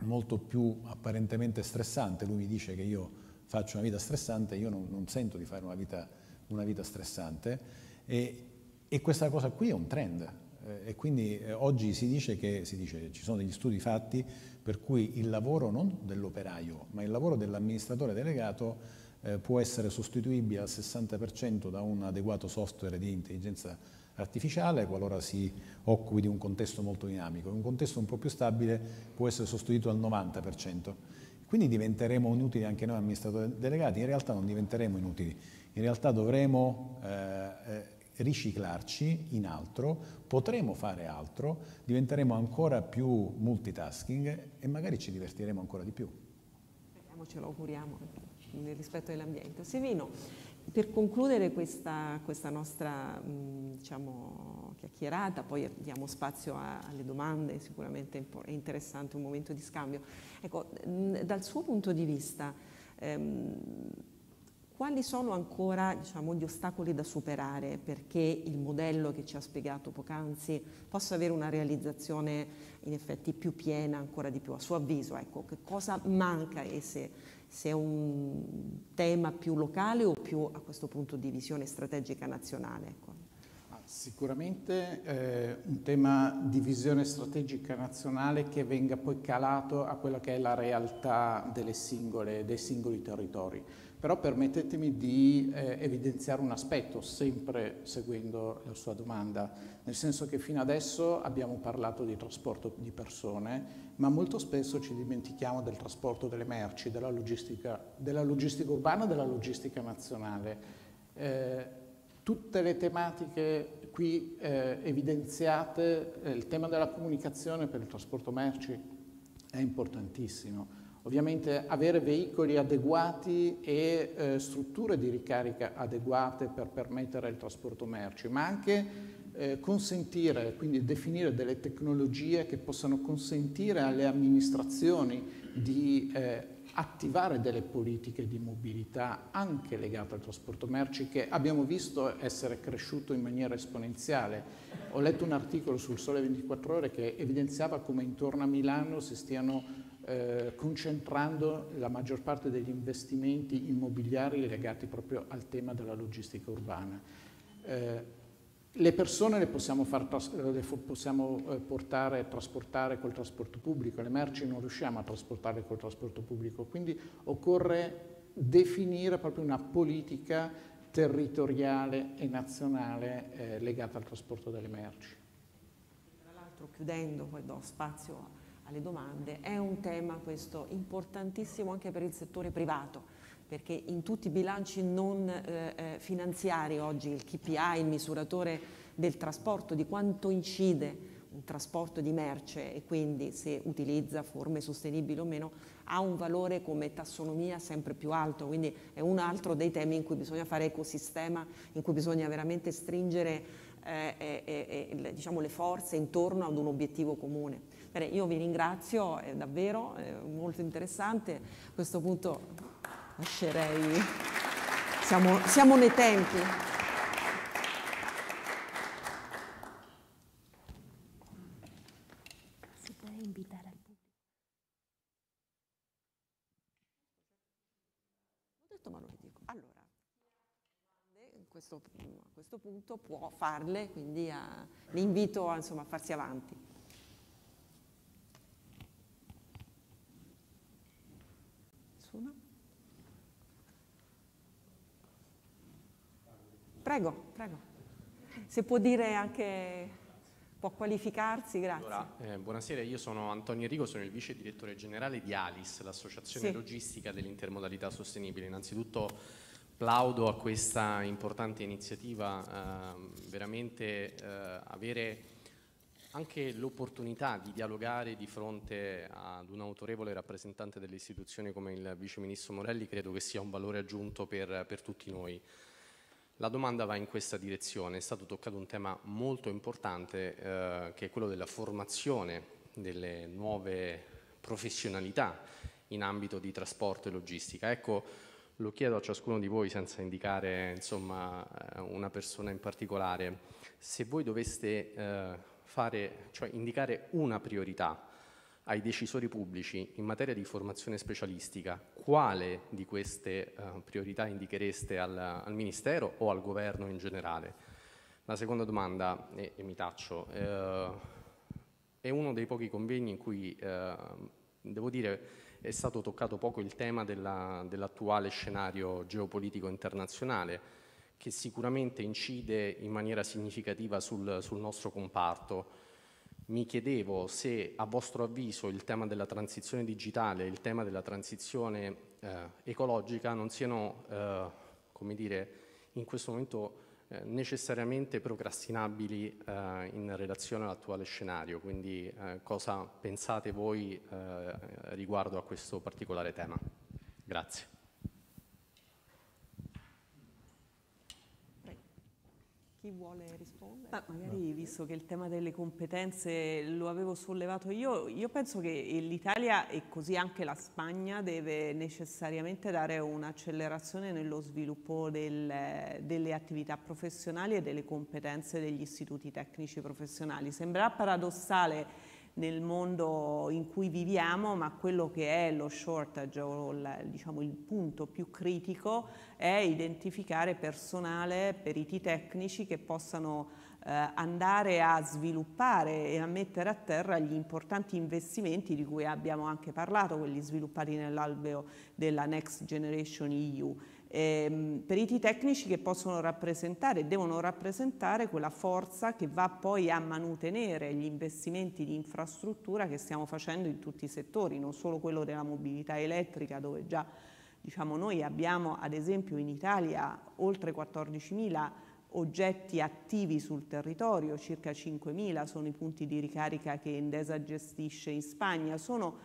molto più apparentemente stressante. Lui mi dice che io faccio una vita stressante, io non, non sento di fare una vita, una vita stressante e, e, questa cosa qui è un trend. Eh, e quindi eh, oggi si dice che si dice, ci sono degli studi fatti per cui il lavoro non dell'operaio, ma il lavoro dell'amministratore delegato eh, può essere sostituibile al 60% da un adeguato software di intelligenza artificiale artificiale qualora si occupi di un contesto molto dinamico. Un contesto un po' più stabile può essere sostituito al 90%. Quindi diventeremo inutili anche noi amministratori delegati, in realtà non diventeremo inutili, in realtà dovremo eh, eh, riciclarci in altro, potremo fare altro, diventeremo ancora più multitasking e magari ci divertiremo ancora di più. Speriamo, ce lo auguriamo nel rispetto dell'ambiente. Silvino, per concludere questa, questa nostra diciamo, chiacchierata, poi diamo spazio a, alle domande, sicuramente è interessante un momento di scambio. Ecco, dal suo punto di vista, ehm, quali sono ancora diciamo, gli ostacoli da superare perché il modello che ci ha spiegato poc'anzi possa avere una realizzazione in effetti più piena, ancora di più a suo avviso? Ecco, che cosa manca e se se è un tema più locale o più a questo punto di visione strategica nazionale. Ecco. Sicuramente eh, un tema di visione strategica nazionale che venga poi calato a quella che è la realtà singole, dei singoli territori. Però permettetemi di eh, evidenziare un aspetto, sempre seguendo la sua domanda, nel senso che fino adesso abbiamo parlato di trasporto di persone, ma molto spesso ci dimentichiamo del trasporto delle merci, della logistica, della logistica urbana, della logistica nazionale. Eh, tutte le tematiche qui eh, evidenziate, eh, il tema della comunicazione per il trasporto merci è importantissimo. Ovviamente avere veicoli adeguati e eh, strutture di ricarica adeguate per permettere il trasporto merci, ma anche eh, consentire, quindi definire delle tecnologie che possano consentire alle amministrazioni di eh, attivare delle politiche di mobilità anche legate al trasporto merci che abbiamo visto essere cresciuto in maniera esponenziale. Ho letto un articolo sul Sole 24 Ore che evidenziava come intorno a Milano si stiano eh, concentrando la maggior parte degli investimenti immobiliari legati proprio al tema della logistica urbana. Eh, le persone le possiamo, far, le possiamo eh, portare, trasportare col trasporto pubblico, le merci non riusciamo a trasportarle col trasporto pubblico, quindi occorre definire proprio una politica territoriale e nazionale eh, legata al trasporto delle merci. Tra l'altro chiudendo, poi do spazio alle domande, è un tema questo importantissimo anche per il settore privato perché in tutti i bilanci non eh, eh finanziari oggi il KPI, il misuratore del trasporto, di quanto incide un trasporto di merce e quindi se utilizza forme sostenibili o meno, ha un valore come tassonomia sempre più alto, quindi è un altro dei temi in cui bisogna fare ecosistema, in cui bisogna veramente stringere eh, eh, eh, diciamo, le forze intorno ad un obiettivo comune. Bene, io vi ringrazio, è davvero è molto interessante, a questo punto lascerei... Siamo, siamo nei tempi. Si può invitare al pubblico. Ho detto ma lo dico. Allora, questo, a questo punto può farle, quindi a, li invito a, insomma, a farsi avanti. Nessuno? Prego, prego. Se può dire anche, può qualificarsi, grazie. Allora, eh, buonasera, io sono Antonio Enrico, sono il vice direttore generale di ALIS, l'Associazione sì. Logistica dell'Intermodalità Sostenibile. Innanzitutto plaudo a questa importante iniziativa, eh, veramente eh, avere anche l'opportunità di dialogare di fronte ad un autorevole rappresentante delle istituzioni come il Vice Ministro Morelli credo che sia un valore aggiunto per, per tutti noi. La domanda va in questa direzione, è stato toccato un tema molto importante eh, che è quello della formazione delle nuove professionalità in ambito di trasporto e logistica. Ecco, lo chiedo a ciascuno di voi senza indicare insomma, eh, una persona in particolare, se voi doveste eh, fare, cioè indicare una priorità ai decisori pubblici in materia di formazione specialistica, quale di queste uh, priorità indichereste al, al, Ministero o al Governo in generale? La seconda domanda, e, e mi taccio, eh, è uno dei pochi convegni in cui, eh, devo dire, è stato toccato poco il tema della, dell'attuale scenario geopolitico internazionale, che sicuramente incide in maniera significativa sul, sul nostro comparto mi chiedevo se a vostro avviso il tema della transizione digitale e il tema della transizione eh, ecologica non siano, eh, come dire, in questo momento eh, necessariamente procrastinabili eh, in relazione all'attuale scenario, quindi eh, cosa pensate voi eh, riguardo a questo particolare tema? Grazie. Chi vuole rispondere? Ma magari visto che il tema delle competenze lo avevo sollevato io, io penso che l'Italia e così anche la Spagna deve necessariamente dare un'accelerazione nello sviluppo del, delle attività professionali e delle competenze degli istituti tecnici professionali. Sembrerà paradossale nel mondo in cui viviamo, ma quello che è lo shortage o il, diciamo, il punto più critico è identificare personale, periti tecnici che possano eh, andare a sviluppare e a mettere a terra gli importanti investimenti di cui abbiamo anche parlato, quelli sviluppati nell'alveo della Next Generation EU ehm, periti tecnici che possono rappresentare e devono rappresentare quella forza che va poi a manutenere gli investimenti di infrastruttura che stiamo facendo in tutti i settori, non solo quello della mobilità elettrica dove già diciamo, noi abbiamo ad esempio in Italia oltre 14.000 oggetti attivi sul territorio, circa 5.000 sono i punti di ricarica che Endesa gestisce in Spagna, sono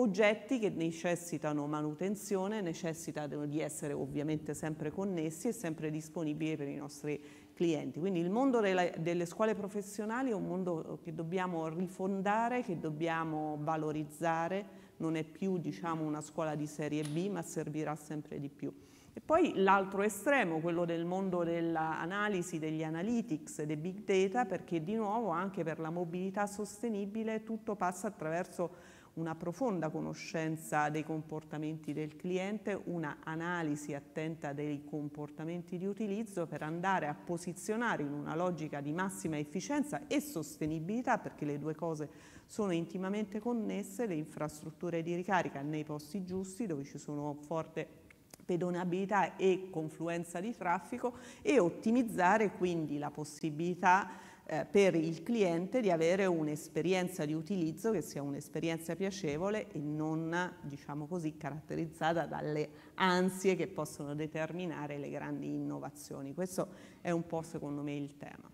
oggetti che necessitano manutenzione, necessitano di essere ovviamente sempre connessi e sempre disponibili per i nostri clienti. Quindi il mondo delle, scuole professionali è un mondo che dobbiamo rifondare, che dobbiamo valorizzare, non è più diciamo, una scuola di serie B, ma servirà sempre di più. E poi l'altro estremo, quello del mondo dell'analisi, degli analytics dei big data, perché di nuovo anche per la mobilità sostenibile tutto passa attraverso una profonda conoscenza dei comportamenti del cliente, una analisi attenta dei comportamenti di utilizzo per andare a posizionare in una logica di massima efficienza e sostenibilità, perché le due cose sono intimamente connesse, le infrastrutture di ricarica nei posti giusti dove ci sono forte pedonabilità e confluenza di traffico e ottimizzare quindi la possibilità eh, per il cliente di avere un'esperienza di utilizzo che sia un'esperienza piacevole e non, diciamo così, caratterizzata dalle ansie che possono determinare le grandi innovazioni. Questo è un po' secondo me il tema.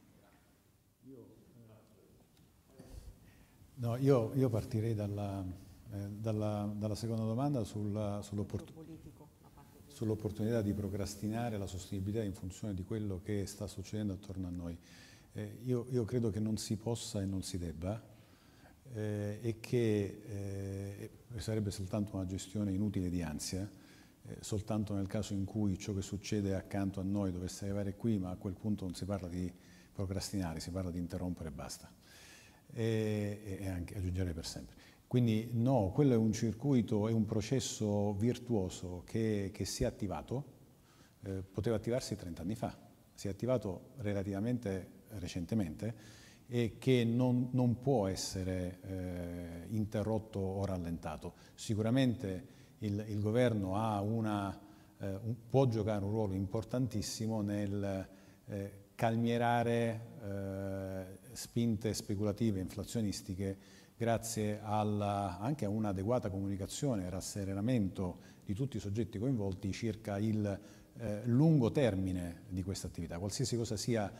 No, io, io partirei dalla, eh, dalla, dalla, seconda domanda sul, sull'opportunità sull'opportunità di procrastinare la sostenibilità in funzione di quello che sta succedendo attorno a noi. Eh, io, io, credo che non si possa e non si debba eh, e che eh, sarebbe soltanto una gestione inutile di ansia, eh, soltanto nel caso in cui ciò che succede accanto a noi dovesse arrivare qui, ma a quel punto non si parla di procrastinare, si parla di interrompere e basta. E, e anche aggiungere per sempre. Quindi no, quello è un circuito, è un processo virtuoso che, che si è attivato, eh, poteva attivarsi 30 anni fa, si è attivato relativamente recentemente e che non, non può essere eh, interrotto o rallentato. Sicuramente il, il governo una, eh, un, può giocare un ruolo importantissimo nel eh, calmierare eh, spinte speculative, inflazionistiche grazie alla, anche a un'adeguata comunicazione e rasserenamento di tutti i soggetti coinvolti circa il eh, lungo termine di questa attività. Qualsiasi cosa sia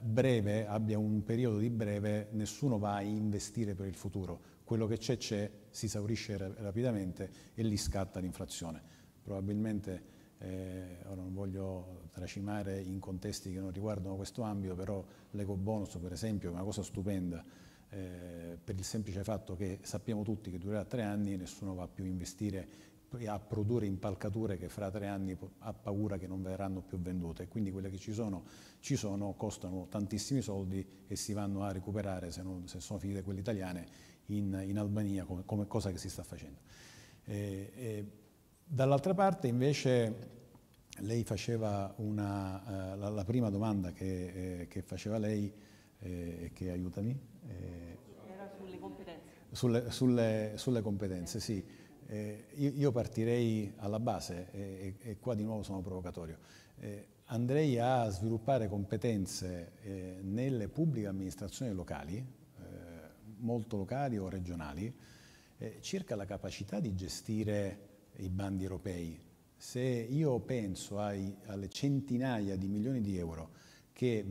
breve, abbia un periodo di breve, nessuno va a investire per il futuro. Quello che c'è c'è, si esaurisce rapidamente e lì scatta l'inflazione. Probabilmente, eh, ora non voglio tracimare in contesti che non riguardano questo ambito, però l'eco bonus per esempio è una cosa stupenda eh, per il semplice fatto che sappiamo tutti che durerà tre anni e nessuno va più a investire a produrre impalcature che fra tre anni ha paura che non verranno più vendute. Quindi quelle che ci sono, ci sono costano tantissimi soldi e si vanno a recuperare, se, non, se sono finite quelle italiane, in, in Albania come, come, cosa che si sta facendo. Eh, eh, dall'altra parte invece lei faceva una, eh, la, la, prima domanda che, eh, che faceva lei, eh, che aiutami, eh, Era sulle competenze. Sulle, sulle, sulle competenze, sì. Eh, io, partirei alla base, e, e, qua di nuovo sono provocatorio, eh, andrei a sviluppare competenze eh, nelle pubbliche amministrazioni locali, eh, molto locali o regionali, eh, circa la capacità di gestire i bandi europei. Se io penso ai, alle centinaia di milioni di euro che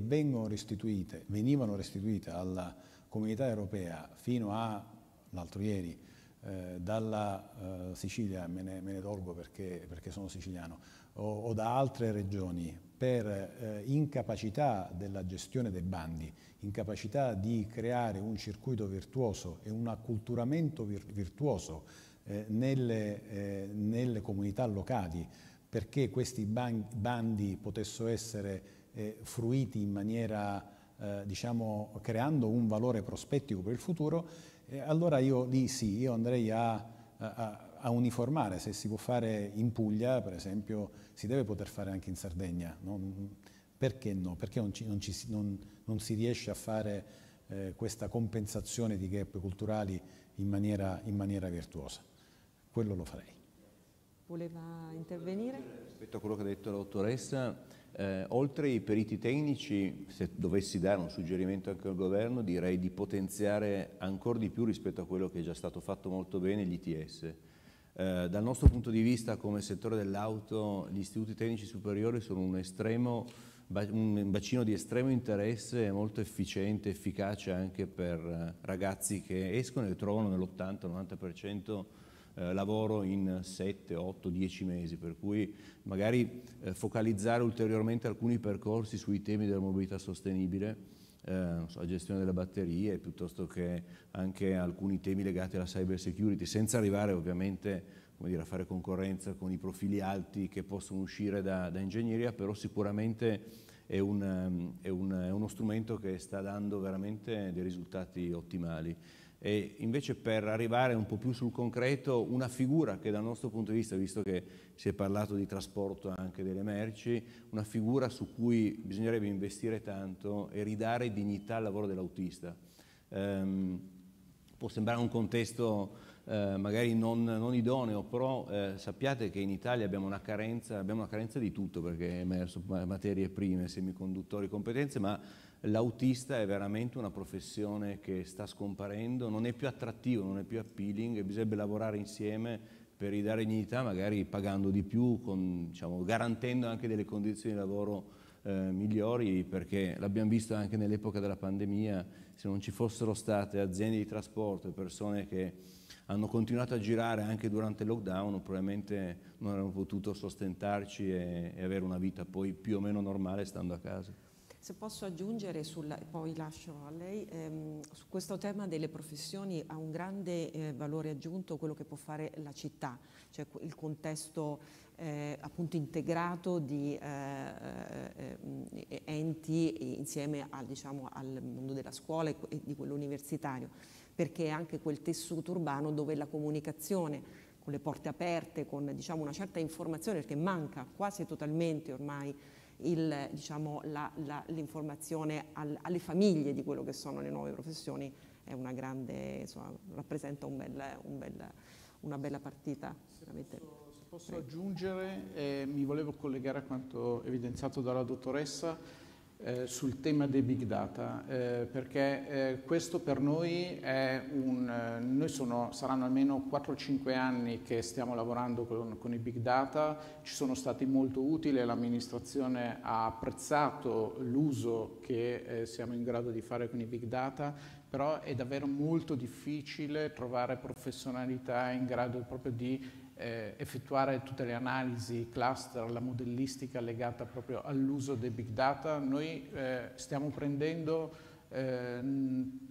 restituite, venivano restituite alla comunità europea fino a l'altro ieri eh, dalla eh, Sicilia, me ne, me ne, tolgo perché, perché sono siciliano, o, o, da altre regioni per eh, incapacità della gestione dei bandi, incapacità di creare un circuito virtuoso e un acculturamento vir virtuoso eh, nelle, eh, nelle, comunità locali perché questi bandi potessero essere fruiti in maniera diciamo, creando un valore prospettico per il futuro, eh, allora io lì sì, io andrei a, a, a, uniformare, se si può fare in Puglia, per esempio, si deve poter fare anche in Sardegna. Non, perché no? Perché non, ci, non, ci, non, non, si riesce a fare eh, questa compensazione di gap culturali in maniera, in maniera virtuosa? Quello lo farei. Voleva intervenire? Rispetto a quello che ha detto la dottoressa, eh, oltre ai periti tecnici, se dovessi dare un suggerimento anche al governo, direi di potenziare ancora di più rispetto a quello che è già stato fatto molto bene gli ITS. Eh, dal nostro punto di vista come settore dell'auto gli istituti tecnici superiori sono un, estremo, un bacino di estremo interesse molto efficiente, efficace anche per eh, ragazzi che escono e trovano nell'80-90% eh, lavoro in 7, 8, 10 mesi, per cui magari eh, focalizzare ulteriormente alcuni percorsi sui temi della mobilità sostenibile eh, la gestione delle batterie piuttosto che anche alcuni temi legati alla cyber security, senza arrivare ovviamente dire, a fare concorrenza con i profili alti che possono uscire da, da ingegneria, però sicuramente è, un, è, un, è uno strumento che sta dando veramente dei risultati ottimali e invece per arrivare un po' più sul concreto una figura che dal nostro punto di vista, visto che si è parlato di trasporto anche delle merci, una figura su cui bisognerebbe investire tanto e ridare dignità al lavoro dell'autista. Um, può sembrare un contesto eh, magari non, non, idoneo, però eh, sappiate che in Italia abbiamo una, carenza, abbiamo una carenza di tutto perché è emerso materie prime, semiconduttori, competenze, ma l'autista è veramente una professione che sta scomparendo, non è più attrattivo, non è più appealing e bisognerebbe lavorare insieme per ridare dignità, magari pagando di più, con, diciamo, garantendo anche delle condizioni di lavoro eh, migliori, perché l'abbiamo visto anche nell'epoca della pandemia, se non ci fossero state aziende di trasporto e persone che hanno continuato a girare anche durante il lockdown, probabilmente non avremmo potuto sostentarci e, e avere una vita poi più o meno normale stando a casa. Se posso aggiungere, sulla, poi lascio a lei, ehm, su questo tema delle professioni ha un grande eh, valore aggiunto quello che può fare la città, cioè il contesto eh, appunto integrato di eh, eh enti insieme al, diciamo, al, mondo della scuola e di quello universitario, perché è anche quel tessuto urbano dove la comunicazione con le porte aperte, con diciamo, una certa informazione, perché manca quasi totalmente ormai diciamo, l'informazione al, alle famiglie di quello che sono le nuove professioni è una grande, insomma, rappresenta un bel, un bel, una bella partita. Sicuramente. Se posso aggiungere, eh, mi volevo collegare a quanto evidenziato dalla dottoressa eh, sul tema dei big data, eh, perché eh, questo per noi è un... Eh, noi sono, saranno almeno 4-5 anni che stiamo lavorando con, con, i big data, ci sono stati molto utili, l'amministrazione ha apprezzato l'uso che eh, siamo in grado di fare con i big data, però è davvero molto difficile trovare professionalità in grado proprio di eh, effettuare tutte le analisi, cluster, la modellistica legata proprio all'uso dei big data. Noi eh, stiamo prendendo eh,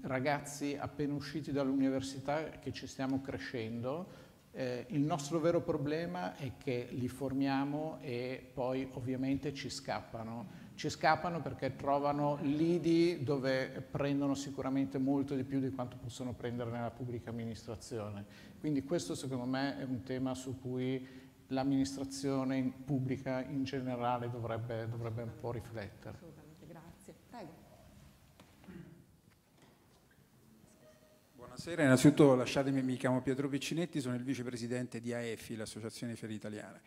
ragazzi appena usciti dall'università che ci stiamo crescendo. Eh, il nostro vero problema è che li formiamo e poi ovviamente ci scappano ci scappano perché trovano lidi dove prendono sicuramente molto di più di quanto possono prendere nella pubblica amministrazione. Quindi questo secondo me è un tema su cui l'amministrazione pubblica in generale dovrebbe, dovrebbe un po' riflettere. Assolutamente, grazie. Prego. Buonasera, innanzitutto lasciatemi, mi chiamo Pietro Piccinetti, sono il vicepresidente di AEFI, l'Associazione Ferie Italiane.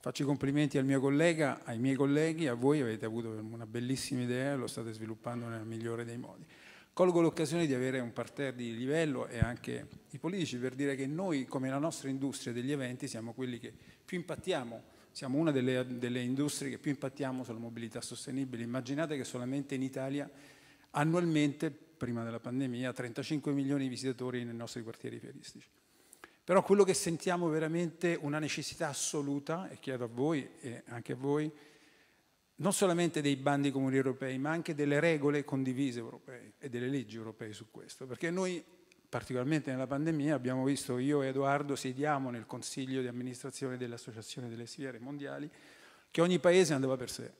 Faccio i complimenti al mio collega, ai miei colleghi, a voi avete avuto una bellissima idea e lo state sviluppando nel migliore dei modi. Colgo l'occasione di avere un parterre di livello e anche i politici per dire che noi, come la nostra industria degli eventi, siamo quelli che più impattiamo, siamo una delle, delle industrie che più impattiamo sulla mobilità sostenibile. Immaginate che solamente in Italia annualmente, prima della pandemia, 35 milioni di visitatori nei nostri quartieri fieristici. Però quello che sentiamo veramente una necessità assoluta, e chiedo a voi e anche a voi, non solamente dei bandi comuni europei, ma anche delle regole condivise europee e delle leggi europee su questo, perché noi, particolarmente nella pandemia, abbiamo visto, io e Edoardo sediamo nel consiglio di amministrazione dell'Associazione delle Sfiere Mondiali, che ogni paese andava per sé.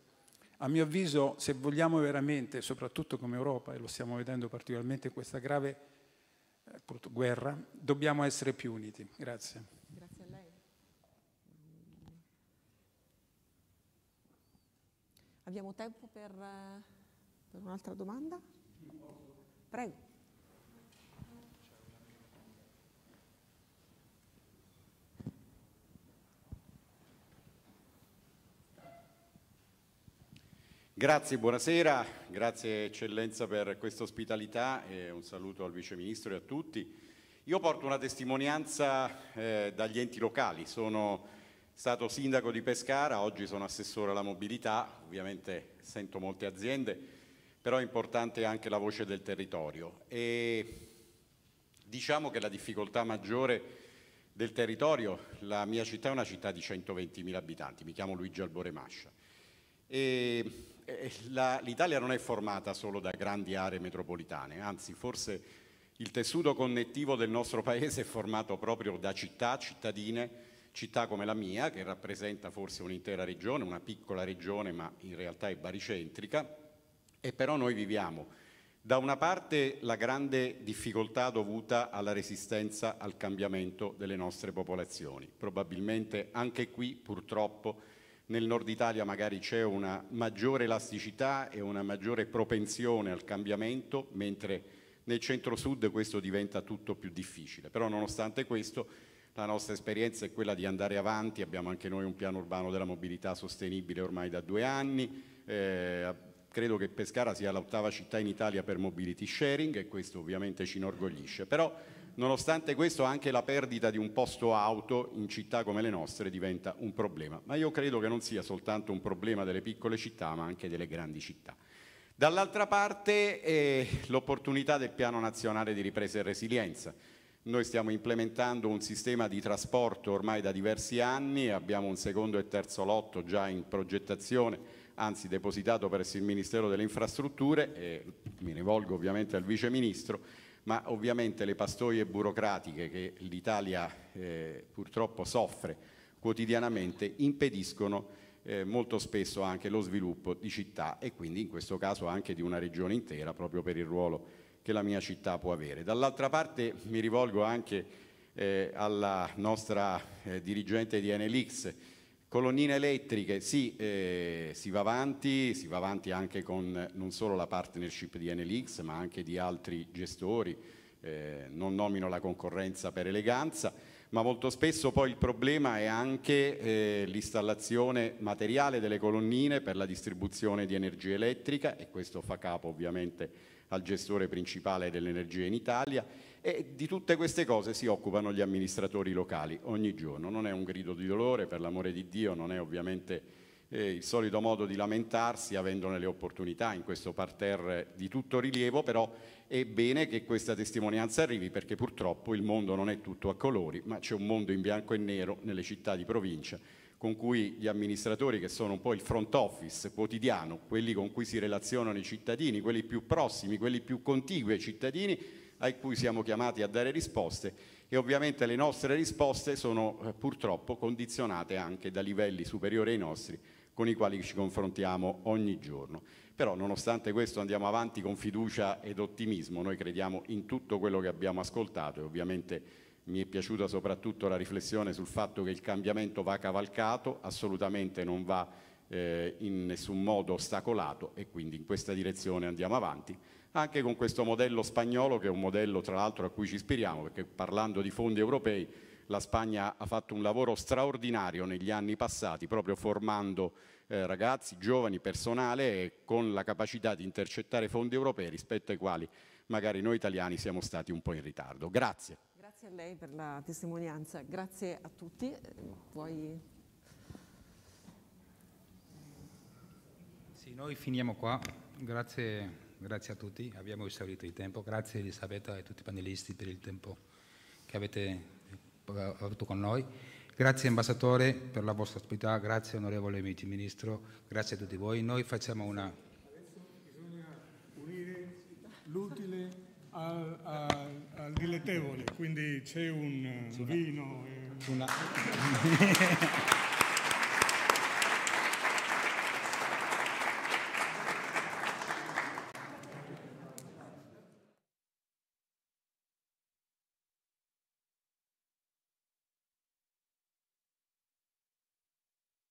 A mio avviso, se vogliamo veramente, soprattutto come Europa, e lo stiamo vedendo particolarmente in questa grave guerra, dobbiamo essere più uniti. Grazie. Grazie a lei. Abbiamo tempo per, per un'altra domanda? Prego. Grazie, buonasera, grazie Eccellenza per questa ospitalità e un saluto al Vice Ministro e a tutti. Io porto una testimonianza eh, dagli enti locali, sono stato sindaco di Pescara, oggi sono assessore alla mobilità, ovviamente sento molte aziende, però è importante anche la voce del territorio. E diciamo che la difficoltà maggiore del territorio, la mia città è una città di 120.000 abitanti, mi chiamo Luigi Alboremascia e eh, l'Italia non è formata solo da grandi aree metropolitane, anzi forse il tessuto connettivo del nostro paese è formato proprio da città, cittadine, città come la mia, che rappresenta forse un'intera regione, una piccola regione ma in realtà è baricentrica, e però noi viviamo da una parte la grande difficoltà dovuta alla resistenza al cambiamento delle nostre popolazioni. Probabilmente anche qui purtroppo nel nord Italia magari c'è una maggiore elasticità e una maggiore propensione al cambiamento, mentre nel centro-sud questo diventa tutto più difficile. Però nonostante questo la nostra esperienza è quella di andare avanti, abbiamo anche noi un piano urbano della mobilità sostenibile ormai da due anni, eh, credo che Pescara sia l'ottava città in Italia per mobility sharing e questo ovviamente ci inorgoglisce, però nonostante questo anche la perdita di un posto auto in città come le nostre diventa un problema, ma io credo che non sia soltanto un problema delle piccole città ma anche delle grandi città. Dall'altra parte eh, l'opportunità del piano nazionale di ripresa e resilienza. Noi stiamo implementando un sistema di trasporto ormai da diversi anni, abbiamo un secondo e terzo lotto già in progettazione anzi depositato presso il Ministero delle Infrastrutture, e mi rivolgo ovviamente al Vice Ministro, ma ovviamente le pastoie burocratiche che l'Italia eh, purtroppo soffre quotidianamente impediscono eh, molto spesso anche lo sviluppo di città e quindi in questo caso anche di una regione intera proprio per il ruolo che la mia città può avere. Dall'altra parte mi rivolgo anche eh, alla nostra eh, dirigente di Enelix Colonnine elettriche, sì, eh, si va avanti, si va avanti anche con non solo la partnership di NLX ma anche di altri gestori, eh, non nomino la concorrenza per eleganza, ma molto spesso poi il problema è anche eh, l'installazione materiale delle colonnine per la distribuzione di energia elettrica e questo fa capo ovviamente al gestore principale dell'energia in Italia e di tutte queste cose si occupano gli amministratori locali ogni giorno. Non è un grido di dolore, per l'amore di Dio, non è ovviamente eh, il solito modo di lamentarsi avendone le opportunità in questo parterre di tutto rilievo, però è bene che questa testimonianza arrivi perché purtroppo il mondo non è tutto a colori, ma c'è un mondo in bianco e nero nelle città di provincia con cui gli amministratori che sono un po' il front office quotidiano, quelli con cui si relazionano i cittadini, quelli più prossimi, quelli più contigui ai cittadini, a cui siamo chiamati a dare risposte e ovviamente le nostre risposte sono eh, purtroppo condizionate anche da livelli superiori ai nostri con i quali ci confrontiamo ogni giorno. Però nonostante questo andiamo avanti con fiducia ed ottimismo, noi crediamo in tutto quello che abbiamo ascoltato e ovviamente mi è piaciuta soprattutto la riflessione sul fatto che il cambiamento va cavalcato, assolutamente non va eh, in nessun modo ostacolato e quindi in questa direzione andiamo avanti anche con questo modello spagnolo che è un modello tra l'altro a cui ci ispiriamo perché parlando di fondi europei la Spagna ha fatto un lavoro straordinario negli anni passati proprio formando eh, ragazzi, giovani, personale con la capacità di intercettare fondi europei rispetto ai quali magari noi italiani siamo stati un po' in ritardo. Grazie. Grazie a lei per la testimonianza, grazie a tutti. Vuoi... Sì, noi finiamo qua. Grazie grazie a tutti, abbiamo esaurito il tempo. Grazie Elisabetta e a tutti i panelisti per il tempo che avete avuto con noi. Grazie ambasciatore per la vostra ospità, grazie onorevole vice ministro, grazie a tutti voi. Noi facciamo una... Adesso bisogna unire l'utile al, al, al dilettevole, quindi c'è un, un vino. E... Una... *laughs*